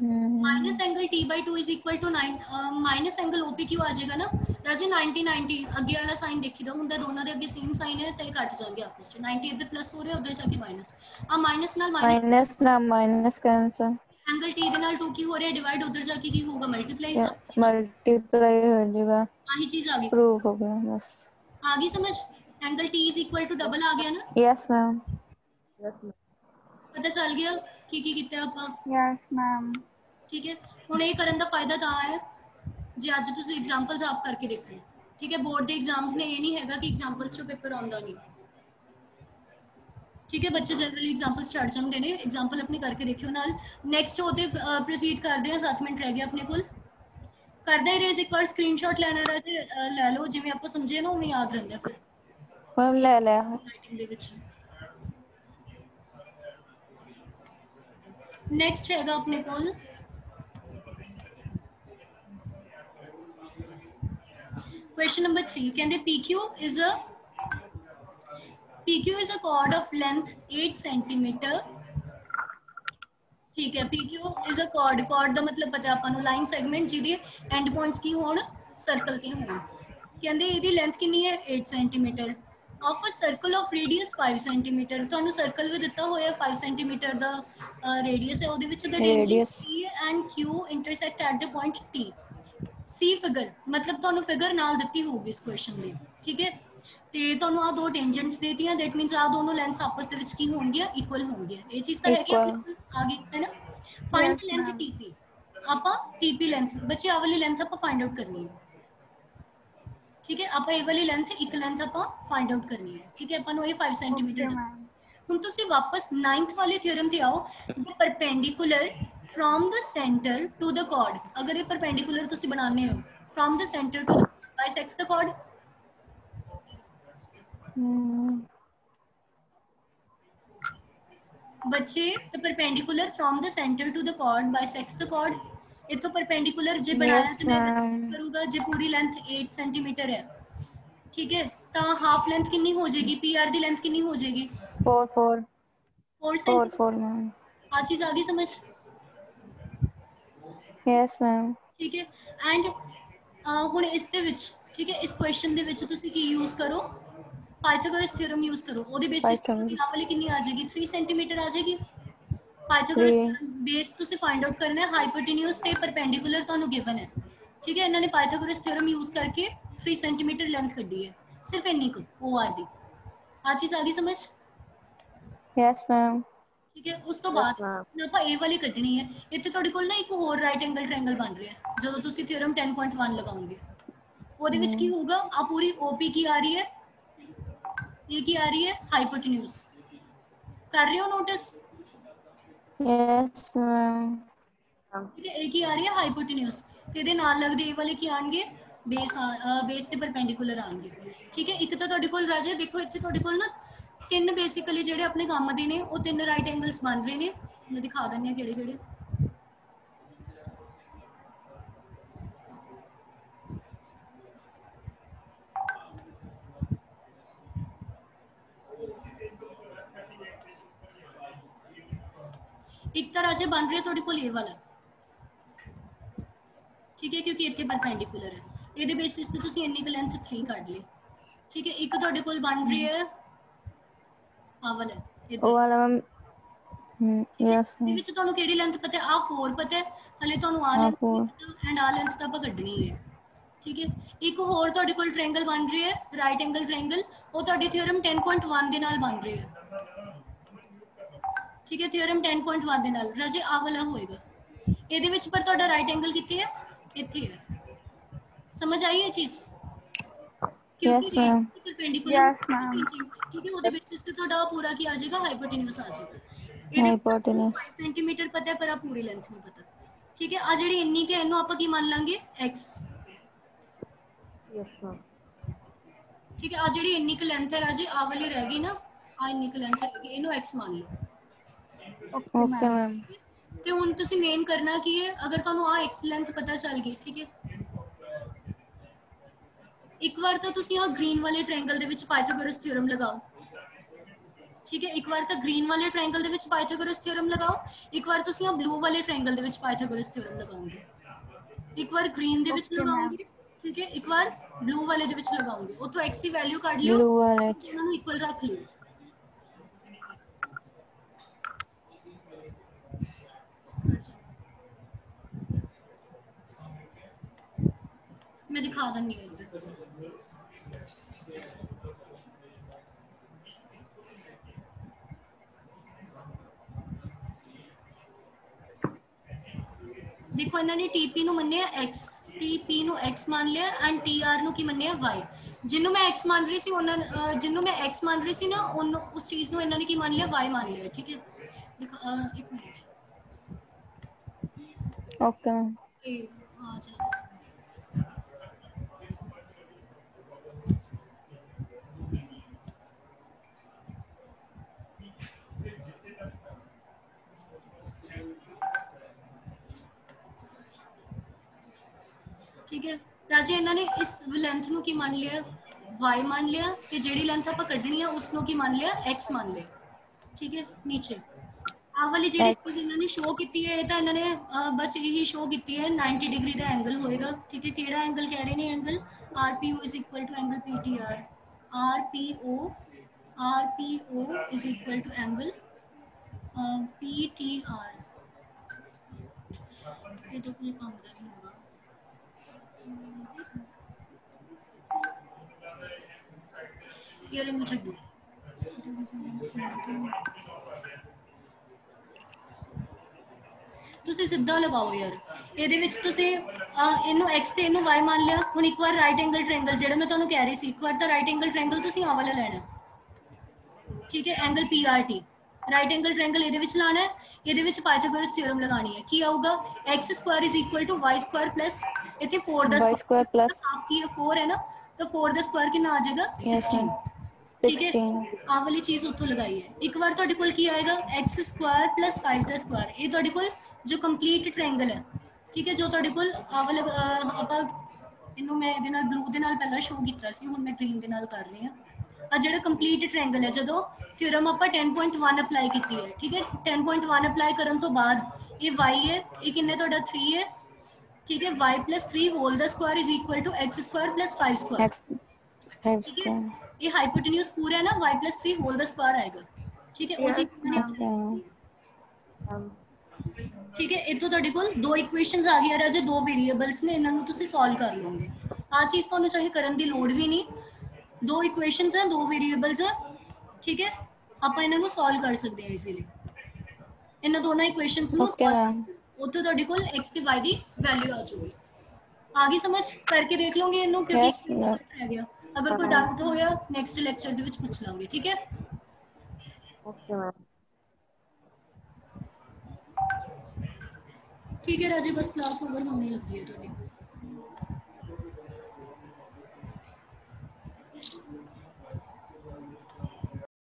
minus angle t by 2 is equal to 9 minus angle OPQ ਆ ਜਾਏਗਾ ਨਾ ਰਾਜੇ 90 90 ਅੱਗੇ ਵਾਲਾ ਸਾਈਨ ਦੇਖੀਦਾ ਹੁੰਦਾ ਦੋਨਾਂ ਦੇ ਅੱਗੇ ਸੇਮ ਸਾਈਨ ਹੈ ਤਾਂ ਇਹ ਕੱਟ ਜਾਣਗੇ ਆਪਸ ਵਿੱਚ 90 ਇੱਧਰ ਪਲੱਸ ਹੋ ਰਿਹਾ ਉਧਰ ਜਾ ਕੇ ਮਾਈਨਸ ਆ ਮਾਈਨਸ ਨਾਲ ਮਾਈਨਸ ਮਾਈਨਸ ਨਾ ਮਾਈਨਸ ਕੈਂਸਲ ਐਂਗਲ t ਦੇ ਨਾਲ 2 ਕੀ ਹੋ ਰਿਹਾ ਡਿਵਾਈਡ ਉਧਰ ਜਾ ਕੇ ਕੀ ਹੋਊਗਾ ਮਲਟੀਪਲਾਈ ਮਲਟੀਪਲਾਈ ਹੋ ਜਾਏਗਾ ਆਹੀ ਚੀਜ਼ ਆ ਗਈ ਪ੍ਰੂਫ ਹੋ ਗਿਆ ਬਸ ਆ ਗਈ ਸਮਝ angle t is equal to double ਆ ਗਿਆ ਨਾ ਯੈਸ ਮੈਮ ਪਤਾ ਚੱਲ ਗਿਆ ਕੀ ਕੀ ਕੀਤਾ ਆਪਾਂ Yes, ma'am. ਠੀਕ ਹੈ ਹੁਣ ਇਹ ਕਰਨ ਦਾ ਫਾਇਦਾ ਤਾਂ ਹੈ ਜੇ ਅੱਜ ਤੁਸੀਂ ਐਗਜ਼ਾਮਪਲਸ ਆਪ ਕਰਕੇ ਦੇਖੋ ਠੀਕ ਹੈ ਬੋਰਡ ਦੇ ਐਗਜ਼ਾਮਸ ਨੇ ਇਹ ਨਹੀਂ ਹੈਗਾ ਕਿ ਐਗਜ਼ਾਮਪਲਸ ਤੋਂ ਪੇਪਰ ਆਉਂਦਾ ਨਹੀਂ ਠੀਕ ਹੈ ਬੱਚੇ ਜਨਰਲੀ ਐਗਜ਼ਾਮਪਲਸ ਛੱਡ ਜਾਂਦੇ ਨੇ ਐਗਜ਼ਾਮਪਲ ਆਪਣੀ ਕਰਕੇ ਦੇਖਿਓ ਨਾਲ ਨੈਕਸਟ ਉਹਦੇ ਪ੍ਰੋਸੀਡ ਕਰਦੇ ਆ 7 ਮਿੰਟ ਰਹਿ ਗਏ ਆਪਣੇ ਕੋਲ ਕਰਦਾ ਹੀ ਰੇਜ਼ ਇੱਕ ਵਾਰ ਸਕਰੀਨਸ਼ਾਟ ਲੈਣਾ ਰਹਿ ਤੇ ਅਹ, ਲੈ ਲਓ ਜਿਵੇਂ ਆਪਾਂ ਸਮਝੇ ਨਾ ਉਵੇਂ ਯਾਦ ਰਹਿੰਦਾ ਫਿਰ ਮੈਮ ਲੈ ਲਿਆ ਰਾਈਟਿੰਗ ਦੇ ਵਿੱਚ ਨੈਕਸਟ ਹੈਗਾ ਆਪਣੇ ਕੋਲ question number 3 ਕਹਿੰਦੇ PQ is a PQ is a chord of length 8 centimeter ਠੀਕ ਹੈ PQ is a chord chord ਦਾ ਮਤਲਬ ਪਤਾ ਆਪਾਂ ਨੂੰ ਲਾਈਨ ਸੈਗਮੈਂਟ ਜਿਹਦੇ ਐਂਡ ਪੁਆਇੰਟਸ ਕੀ ਹੋਣ ਸਰਕਲ ਤੇ ਹੋਣ ਕਹਿੰਦੇ ਇਹਦੀ ਲੈਂਥ ਕਿੰਨੀ ਹੈ 8 centimetre of a circle of radius 5 centimetre ਤੁਹਾਨੂੰ ਸਰਕਲ ਵੀ ਦਿੱਤਾ ਹੋਇਆ 5 ਸੈਂਟੀਮੀਟਰ ਦਾ ਰੇਡੀਅਸ ਹੈ ਉਹਦੇ ਵਿੱਚ the tangents Radius. P and Q intersect at the point T. See figure ਮਤਲਬ ਤੁਹਾਨੂੰ ਫਿਗਰ ਨਾਲ ਦਿੱਤੀ ਹੋਊਗੀ ਇਸ ਕੁਐਸਚਨ ਦੇ ਠੀਕ ਹੈ? ਤੇ ਤੁਹਾਨੂੰ ਆ ਦੋ ਟੈਂਜੈਂਟਸ ਦੇਤੀਆਂ ਦੈਟ ਮੀਨਸ ਆ ਦੋਨੋਂ ਲੈਂਥਸ ਆਪਸ ਦੇ ਵਿੱਚ ਕੀ ਹੋਣਗੀਆਂ? ਇਕੁਅਲ ਹੋਣਗੀਆਂ। ਇਹ ਚੀਜ਼ ਤਾਂ ਹੈਗੀ ਆਪਣੇ ਕੋਲ, ਆ ਗਈ ਹੈ ਨਾ? Find length. TP ਆਪਾਂ TP ਲੈਂਥ ਬੱਚੇ ਆ ਵਾਲੀ ਲੈਂਥ ਆਪਾਂ ਫਾਈਂਡ ਆਊਟ ਕਰਨੀ ਹੈ। ਠੀਕ ਹੈ ਆਪਾਂ ਇਹ ਵਾਲੀ ਲੈਂਥ ਇੱਕ ਲੈਂਥ ਆਪਾਂ ਫਾਈਂਡ ਆਊਟ ਕਰਨੀ ਹੈ ਠੀਕ ਹੈ ਆਪਾਂ ਨੂੰ ਇਹ 5 Okay, ਸੈਂਟੀਮੀਟਰ ma'am. ਹੁਣ ਤੁਸੀਂ ਵਾਪਸ 9th ਵਾਲੇ ਥਿਓਰਮ ਤੇ ਆਓ the perpendicular from the center to the chord ਅਗਰ ਇਹ perpendicular ਤੁਸੀਂ ਬਣਾਉਂਦੇ ਹੋ from the center to the bisects the chord ਬੱਚੇ the perpendicular from the center to the chord bisects the chord ਇਤੋਂ perpendicular ਜੇ ਬਣਾਇਆ Yes, ਤੇ ਮੈਂ ma'am. ਕਰੂੰਗਾ ਜੇ ਪੂਰੀ ਲੈਂਥ 8 ਸੈਂਟੀਮੀਟਰ ਹੈ ਠੀਕ ਹੈ ਤਾਂ ਹਾਫ ਲੈਂਥ ਕਿੰਨੀ ਹੋ ਜਾਏਗੀ PR ਦੀ ਲੈਂਥ ਕਿੰਨੀ ਹੋ ਜਾਏਗੀ 4 4 4 4 ਸੈਂਟੀਮੀਟਰ 4 ਮੈਮ ਆ ਚੀਜ਼ ਆ ਗਈ ਸਮਝ ਯੈਸ ਮੈਮ ਠੀਕ ਹੈ ਐਂਡ ਹੁਣ ਇਸ ਦੇ ਵਿੱਚ ਠੀਕ ਹੈ ਇਸ ਕੁਐਸਚਨ ਦੇ ਵਿੱਚ ਤੁਸੀਂ ਕੀ ਯੂਜ਼ ਕਰੋ ਪਾਈਥਾਗੋਰਸ ਥਿਓਰਮ ਯੂਜ਼ ਕਰੋ ਉਹਦੇ ਬੇਸਿਸ ਤੇ Pythagoras. ਆਹ ਵਾਲੀ ਕਿੰਨੀ ਆ ਜਾਏਗੀ 3 ਸੈਂਟੀਮੀਟਰ ਆ ਜਾਏਗੀ ਪਾਈਥਾਗੋਰਸ Three. ਬੇਸ ਤੁਸੀਂ ਫਾਈਂਡ ਆਊਟ ਕਰਨਾ ਹੈ ਹਾਈਪੋਟੇਨਿਊਸ ਤੇ ਪਰਪੈਂਡੀਕੂਲਰ ਤੁਹਾਨੂੰ ਗਿਵਨ ਹੈ। ਠੀਕ ਹੈ ਇਹਨਾਂ ਨੇ ਪਾਈਥਾਗੋਰਸ ਥਿਓਰਮ ਯੂਜ਼ ਕਰਕੇ 3 ਸੈਂਟੀਮੀਟਰ ਲੈਂਥ ਕੱਢੀ ਹੈ। ਸਿਰਫ ਇੰਨੀ ਕੁ OR ਦੀ। ਆ ਚੀਜ਼ ਆ ਗਈ ਸਮਝ? ਯੈਸ ਮੈਮ ਠੀਕ ਹੈ ਉਸ ਤੋਂ ਬਾਅਦ ਆਪਾਂ ਇਹ ਵਾਲੀ ਕੱਢਣੀ ਹੈ। ਇੱਥੇ ਤੁਹਾਡੇ ਕੋਲ ਨਾ ਇੱਕ ਹੋਰ ਰਾਈਟ ਐਂਗਲ ਟ੍ਰਾਇੰਗਲ ਬਣ ਰਿਹਾ ਹੈ ਜਦੋਂ ਤੁਸੀਂ ਥਿਉਰਮ 10.1 ਲਗਾਓਗੇ। ਉਹਦੇ ਵਿੱਚ ਕੀ ਹੋਊਗਾ? ਆ ਪੂਰੀ OP ਕੀ ਆ ਰਹੀ ਹੈ? ਇਹ ਕੀ ਆ ਰਹੀ ਹੈ? ਹਾਈਪੋਟੇਨਿਊਸ ਕਰ ਰਹੇ ਹੋ ਨੋਟਿਸ ਯੈਸ ਮੈਮ ਠੀਕ ਹੈ ਇਹ ਕੀ ਆ ਰਹੀ ਹੈ ਹਾਈਪੋਟੇਨਿਊਸ ਤੇ ਇਹਦੇ ਨਾਲ ਲੱਗਦੇ ਇਹ ਵਾਲੇ ਕੀ ਆਣਗੇ ਬੇਸ ਬੇਸ ਤੇ ਪਰਪੈਂਡੀਕੂਲਰ ਆਣਗੇ ਠੀਕ ਹੈ ਇੱਕ ਤਾਂ ਤੁਹਾਡੇ ਕੋਲ ਰਾਜੇ ਦੇਖੋ ਇੱਥੇ ਤੁਹਾਡੇ ਕੋਲ ਨਾ ਤਿੰਨ ਬੇਸਿਕਲੀ ਜਿਹੜੇ ਆਪਣੇ ਕੰਮ ਦੇ ਨੇ ਉਹ ਤਿੰਨ ਰਾਈਟ ਐਂਗਲਸ ਬਣ ਰਹੇ ਨੇ ਮੈਂ ਦਿਖਾ ਦਿੰਦੀ ਹਾਂ ਕਿਹੜੇ ਕਿਹੜੇ ਇੱਕ ਤਾਂ ਰਾਜੇ ਬਣ ਰਿਹਾ ਤੁਹਾਡੇ ਕੋਲ ਇਹ ਵਾਲਾ। ਠੀਕ ਹੈ ਕਿਉਂਕਿ ਇੱਥੇ ਪਰਪੈਂਡੀਕੂਲਰ ਹੈ। ਇਹਦੇ ਬੇਸਿਸ ਤੇ ਤੁਸੀਂ ਇੰਨੀ ਕੁ ਲੈਂਥ 3 ਕੱਢ ਲਈ। ਠੀਕ ਹੈ ਇੱਕ ਤੁਹਾਡੇ ਕੋਲ ਬਣ ਰਹੀ ਹੈ। ਆ ਵਾਲਾ। ਉਹ ਵਾਲਾ ਮੈਮ ਹਮ? ਯੈਸ ਇਹਦੇ ਵਿੱਚ ਤੁਹਾਨੂੰ ਕਿਹੜੀ ਲੈਂਥ ਪਤਾ ਆ 4 ਪਤਾ ਹੈ। ਹਲੇ ਤੁਹਾਨੂੰ ਆ ਲੈਂਥ। ਐਂਡ ਆ ਲੈਂਥ ਤਾਂ ਆਪਾਂ ਕੱਢਣੀ ਹੈ। ਠੀਕ ਹੈ ਇੱਕ ਹੋਰ ਤੁਹਾਡੇ ਕੋਲ ਟ੍ਰਾਇੰਗਲ ਬਣ ਰਹੀ ਹੈ ਰਾਈਟ ਐਂਗਲ ਟ੍ਰਾਇੰਗਲ ਉਹ ਤੁਹਾਡੀ ਥਿਉਰਮ 10.1 ਦੇ ਨਾਲ ਬਣ ਰਹੀ ਹੈ। ਠੀਕ ਹੈ ਥਿਉਰਮ 10.1 ਦੇ ਨਾਲ ਰਾਜੇ ਆ ਵਾਲਾ ਹੋਏਗਾ ਇਹਦੇ ਵਿੱਚ ਪਰ ਤੁਹਾਡਾ ਰਾਈਟ ਐਂਗਲ ਕਿੱਥੇ ਹੈ ਇੱਥੇ ਹੈ ਸਮਝ ਆਈ ਇਹ ਚੀਜ਼ Yes, ma'am. perpendicular Yes, ma'am. ਠੀਕ ਹੈ ਉਹਦੇ ਬੇਸਿਸ ਤੇ ਤੁਹਾਡਾ ਉਹ ਪੂਰਾ ਕੀ ਆ ਜਾਏਗਾ ਹਾਈਪੋਟੇਨਿਊਸ ਆ ਜਾਏਗਾ ਇਹਦੇ ਹਾਈਪੋਟੇਨਸ 5 ਸੈਂਟੀਮੀਟਰ ਪਤਾ ਹੈ ਪਰ ਆ ਪੂਰੀ ਲੈਂਥ ਨਹੀਂ ਪਤਾ ਠੀਕ ਹੈ ਆ ਜਿਹੜੀ ਇੰਨੀ ਕਿ ਇਹਨੂੰ ਆਪਾਂ ਕੀ ਮੰਨ ਲਾਂਗੇ x ਠੀਕ ਹੈ ਆ ਜਿਹੜੀ ਇੰਨੀ ਕੁ ਲੈਂਥ ਹੈ ਰਾਜੇ ਆ ਵਾਲੀ ਰਹਿ ਗਈ ਨਾ ਆ ਇੰਨੀ ਕੁ ਲੈਂਥ ਰਹਿ ਗਈ ਇਹਨੂੰ x ਮੰਨ ਲਓ Okay, ਓਕੇ ma'am. ਮੈਮ ਤੇ ਹੁਣ ਤੁਸੀਂ ਮੇਨ ਕਰਨਾ ਕੀ ਹੈ ਅਗਰ ਤੁਹਾਨੂੰ ਆ x ਲੈਂਥ ਪਤਾ ਚੱਲ ਗਈ ਠੀਕ ਹੈ ਇੱਕ ਵਾਰ ਤਾਂ ਤੁਸੀਂ ਆ ਗ੍ਰੀਨ ਵਾਲੇ ਟ੍ਰਾਇੰਗਲ ਦੇ ਵਿੱਚ ਪਾਇਥਾਗੋਰਸ ਥਿਉਰਮ ਲਗਾਓ ਠੀਕ ਹੈ ਇੱਕ ਵਾਰ ਤਾਂ ਗ੍ਰੀਨ ਵਾਲੇ ਟ੍ਰਾਇੰਗਲ ਦੇ ਵਿੱਚ ਪਾਇਥਾਗੋਰਸ ਥਿਉਰਮ ਲਗਾਓ ਇੱਕ ਵਾਰ ਤੁਸੀਂ ਆ ਬਲੂ ਵਾਲੇ ਟ੍ਰਾਇੰਗਲ ਦੇ ਵਿੱਚ ਪਾਇਥਾਗੋਰਸ ਥਿਉਰਮ ਲਗਾਓਗੇ ਇੱਕ ਵਾਰ ਗ੍ਰੀਨ ਦੇ ਵਿੱਚ Okay, ma'am. ਲਗਾਓਗੇ ਠੀਕ ਹੈ ਇੱਕ ਵਾਰ ਬਲੂ ਵਾਲੇ ਦੇ ਵਿੱਚ ਲਗਾਓਗੇ ਉਤੋਂ x ਦੀ ਵੈਲਿਊ ਕੱਢ ਲਿਓ ਬਲੂ ਵਾਲੇ ਚ ਉਹਨਾਂ ਨੂੰ ਇਕੁਅਲ ਰੱਖ ਲਿਓ ਮੈਂ ਦਿਖਾ ਦਿੰਦੀ ਹਾਂ ਇੱਧਰ ਦੇਖੋ ਇਹਨਾਂ ਨੇ TP ਨੂੰ ਮੰਨਿਆ x TP ਨੂੰ x ਮੰਨ ਲਿਆ ਐਂਡ TR ਨੂੰ ਕੀ ਮੰਨਿਆ y ਜਿਹਨੂੰ ਮੈਂ x ਮੰਨ ਰਹੀ ਸੀ ਉਹਨਾਂ ਨੇ- ਅਹ ਜਿਹਨੂੰ ਮੈਂ x ਮੰਨ ਰਹੀ ਸੀ ਨਾ ਉਹਨੂੰ ਉਸ ਚੀਜ਼ ਨੂੰ ਇਹਨਾਂ ਨੇ ਕੀ ਮੰਨ ਲਿਆ y ਮੰਨ ਲਿਆ ਠੀਕ ਹੈ ਦੇਖੋ ਅਹ, ਇੱਕ ਮਿੰਟ ਓਕੇ ਮੈਮ ਠੀਕ ਹੈ ਰਾਜੇ ਇਹਨਾਂ ਨੇ ਇਸ ਲੈਂਥ ਨੂੰ ਕੀ ਮੰਨ ਲਿਆ y ਮੰਨ ਲਿਆ ਤੇ ਜਿਹੜੀ ਲੈਂਥ ਆਪਾਂ ਕੱਢਣੀ ਆ ਉਸ ਨੂੰ ਕੀ ਮੰਨ ਲਿਆ x ਮੰਨ ਲਿਆ ਠੀਕ ਹੈ ਨੀਚੇ ਆਹ ਵਾਲੀ ਜਿਹੜੀ X. ਚੀਜ਼ ਇਹਨਾਂ ਨੇ ਸ਼ੋ ਕੀਤੀ ਹੈ ਇਹ ਤਾਂ ਇਹਨਾਂ ਨੇ ਅਹ, ਬਸ ਇਹੀ ਸ਼ੋ ਕੀਤੀ ਹੈ 90 ਡਿਗਰੀ ਦਾ ਐਂਗਲ ਹੋਏਗਾ ਠੀਕ ਹੈ ਕਿਹੜਾ ਐਂਗਲ ਕਹਿ ਰਹੇ ਨੇ angle RPO is equal to angle PTR RPO RPO is equal to angle uh, PTR ਇਹ ਤਾਂ ਕੋਈ ਕੰਮ ਦਾ ਨਹੀਂ ਹੋਗਾ ਯਾਰ ਇਹਨੂੰ ਛੱਡੋ ਤੁਸੀਂ ਸਿੱਧਾ ਲਗਾਓ ਯਾਰ। ਇਹਦੇ ਵਿੱਚ ਤੁਸੀਂ ਅਹ, ਇਹਨੂੰ x ਤੇ ਇਹਨੂੰ y ਮੰਨ ਲਿਆ। ਹੁਣ ਇੱਕ ਵਾਰ ਰਾਈਟ ਐਂਗਲ ਟ੍ਰਾਇੰਗਲ ਜਿਹੜਾ ਮੈਂ ਤੁਹਾਨੂੰ ਕਹਿ ਰਹੀ ਸੀ ਇੱਕ ਵਾਰ ਤਾਂ ਰਾਈਟ ਐਂਗਲ ਟ੍ਰਾਇੰਗਲ ਤੁਸੀਂ ਆਹ ਵਾਲਾ ਲੈਣਾ। ਠੀਕ ਹੈ angle PRT right angle triangle ਇਹਦੇ ਵਿੱਚ ਲਾਣਾ ਹੈ ਇਹਦੇ ਵਿੱਚ ਪਾਇਥਾਗੋਰਸ ਥਿਉਰਮ ਲਗਾਣੀ ਹੈ ਕੀ ਆਊਗਾ x square is equal to y square plus ਇੱਥੇ 4 ਦਾ y square plus ਹਾਫ ਕੀ ਹੈ 4 ਹੈ ਨਾ ਤਾਂ 4 ਦਾ ਸਕੁਆਇਰ ਕਿੰਨਾ ਆ ਜਾਏਗਾ Yes, 16 ਠੀਕ ਹੈ 16 ਆਹ ਵਾਲੀ ਚੀਜ਼ ਉੱਥੋਂ ਲਗਾਈ ਹੈ ਇੱਕ ਵਾਰ ਤੁਹਾਡੇ ਕੋਲ ਕੀ ਆਏਗਾ x ਸਕੁਆਇਰ 5 ਦਾ ਸਕੁਆਇਰ ਇਹ ਤੁਹਾਡੇ ਕੋਲ ਜੋ ਕੰਪਲੀਟ ਟ੍ਰਾਇੰਗਲ ਹੈ ਠੀਕ ਹੈ ਜੋ ਤੁਹਾਡੇ ਕੋਲ ਆਹ ਵਾਲਾ ਅਹ, ਆਪਾਂ ਇਹਨੂੰ ਮੈਂ ਇਹਦੇ ਨਾਲ ਬਲੂ ਦੇ ਨਾਲ ਪਹਿਲਾਂ ਸ਼ੋ ਕੀਤਾ ਸੀ ਹੁਣ ਮੈਂ ਗ੍ਰੀਨ ਦੇ ਨਾਲ ਕਰ ਰਹੀ ਹਾਂ ਆ ਜਿਹੜਾ ਕੰਪਲੀਟ ਟ੍ਰਾਇੰਗਲ ਹੈ ਜਦੋਂ ਥਿਉਰਮ ਆਪਾਂ 10.1 ਅਪਲਾਈ ਕੀਤੀ ਹੈ ਠੀਕ ਹੈ 10.1 ਅਪਲਾਈ ਕਰਨ ਤੋਂ ਬਾਅਦ ਇਹ y ਹੈ ਇਹ ਕਿੰਨੇ ਤੁਹਾਡਾ 3 ਹੈ ਠੀਕ ਹੈ y 3 whole the square is equal to x2 5 square ਠੀਕ ਹੈ ਇਹ ਹਾਈਪੋਟੈਨਿਊਸ ਪੂਰਾ ਹੈ ਨਾ y 3 ਹੋਲ ਦਾ ਸਕੁਆਇਰ ਆਏਗਾ ਠੀਕ ਹੈ ਉਹ ਚੀਜ਼ ਠੀਕ ਹੈ ਇਹ ਤੋਂ ਤੁਹਾਡੇ ਕੋਲ ਦੋ ਇਕੁਏਸ਼ਨਸ ਆ ਗਈਆਂ ਰਾਜੇ ਦੋ ਵੇਰੀਏਬਲਸ ਨੇ ਇਹਨਾਂ ਨੂੰ ਤੁਸੀਂ ਸੋਲਵ ਕਰ ਲਓਗੇ ਆ ਚੀਜ਼ ਤੁਹਾਨੂੰ ਚਾਹੇ ਕਰਨ ਦੀ ਲੋੜ ਵੀ ਨਹੀਂ ਦੋ ਇਕੁਏਸ਼ਨਸ ਹੈ ਦੋ ਵੇਰੀਏਬਲਸ ਹੈ ਠੀਕ ਹੈ ਆਪਾਂ ਇਹਨਾਂ ਨੂੰ ਸੋਲਵ ਕਰ ਸਕਦੇ ਹਾਂ ਇਜ਼ੀਲੀ ਇਹਨਾਂ ਦੋਨਾਂ ਇਕੁਏਸ਼ਨਸ ਨੂੰ ਓਕੇ ਮੈਮ ਉੱਥੇ ਤੁਹਾਡੇ ਕੋਲ x ਤੇ y ਦੀ ਵੈਲਿਊ ਆ ਜਾਊਗੀ ਆ ਗਈ ਸਮਝ ਕਰਕੇ ਦੇਖ ਲਓਗੇ ਇਹਨੂੰ ਕਿਉਂਕਿ Yes, ma'am. ਰਹਿ ਗਿਆ ਅਗਰ ਕੋਈ ਡਾਊਟ ਹੋਇਆ ਨੈਕਸਟ ਲੈਕਚਰ ਦੇ ਵਿੱਚ ਪੁੱਛ ਲਾਂਗੇ ਠੀਕ ਹੈ ਓਕੇ ਮੈਮ ਠੀਕ ਹੈ ਰਾਜੀ ਬਸ ਕਲਾਸ ਓਵਰ ਹੋਣੇ ਲੱਗੀ ਹੈ ਤੁਹਾਡੀ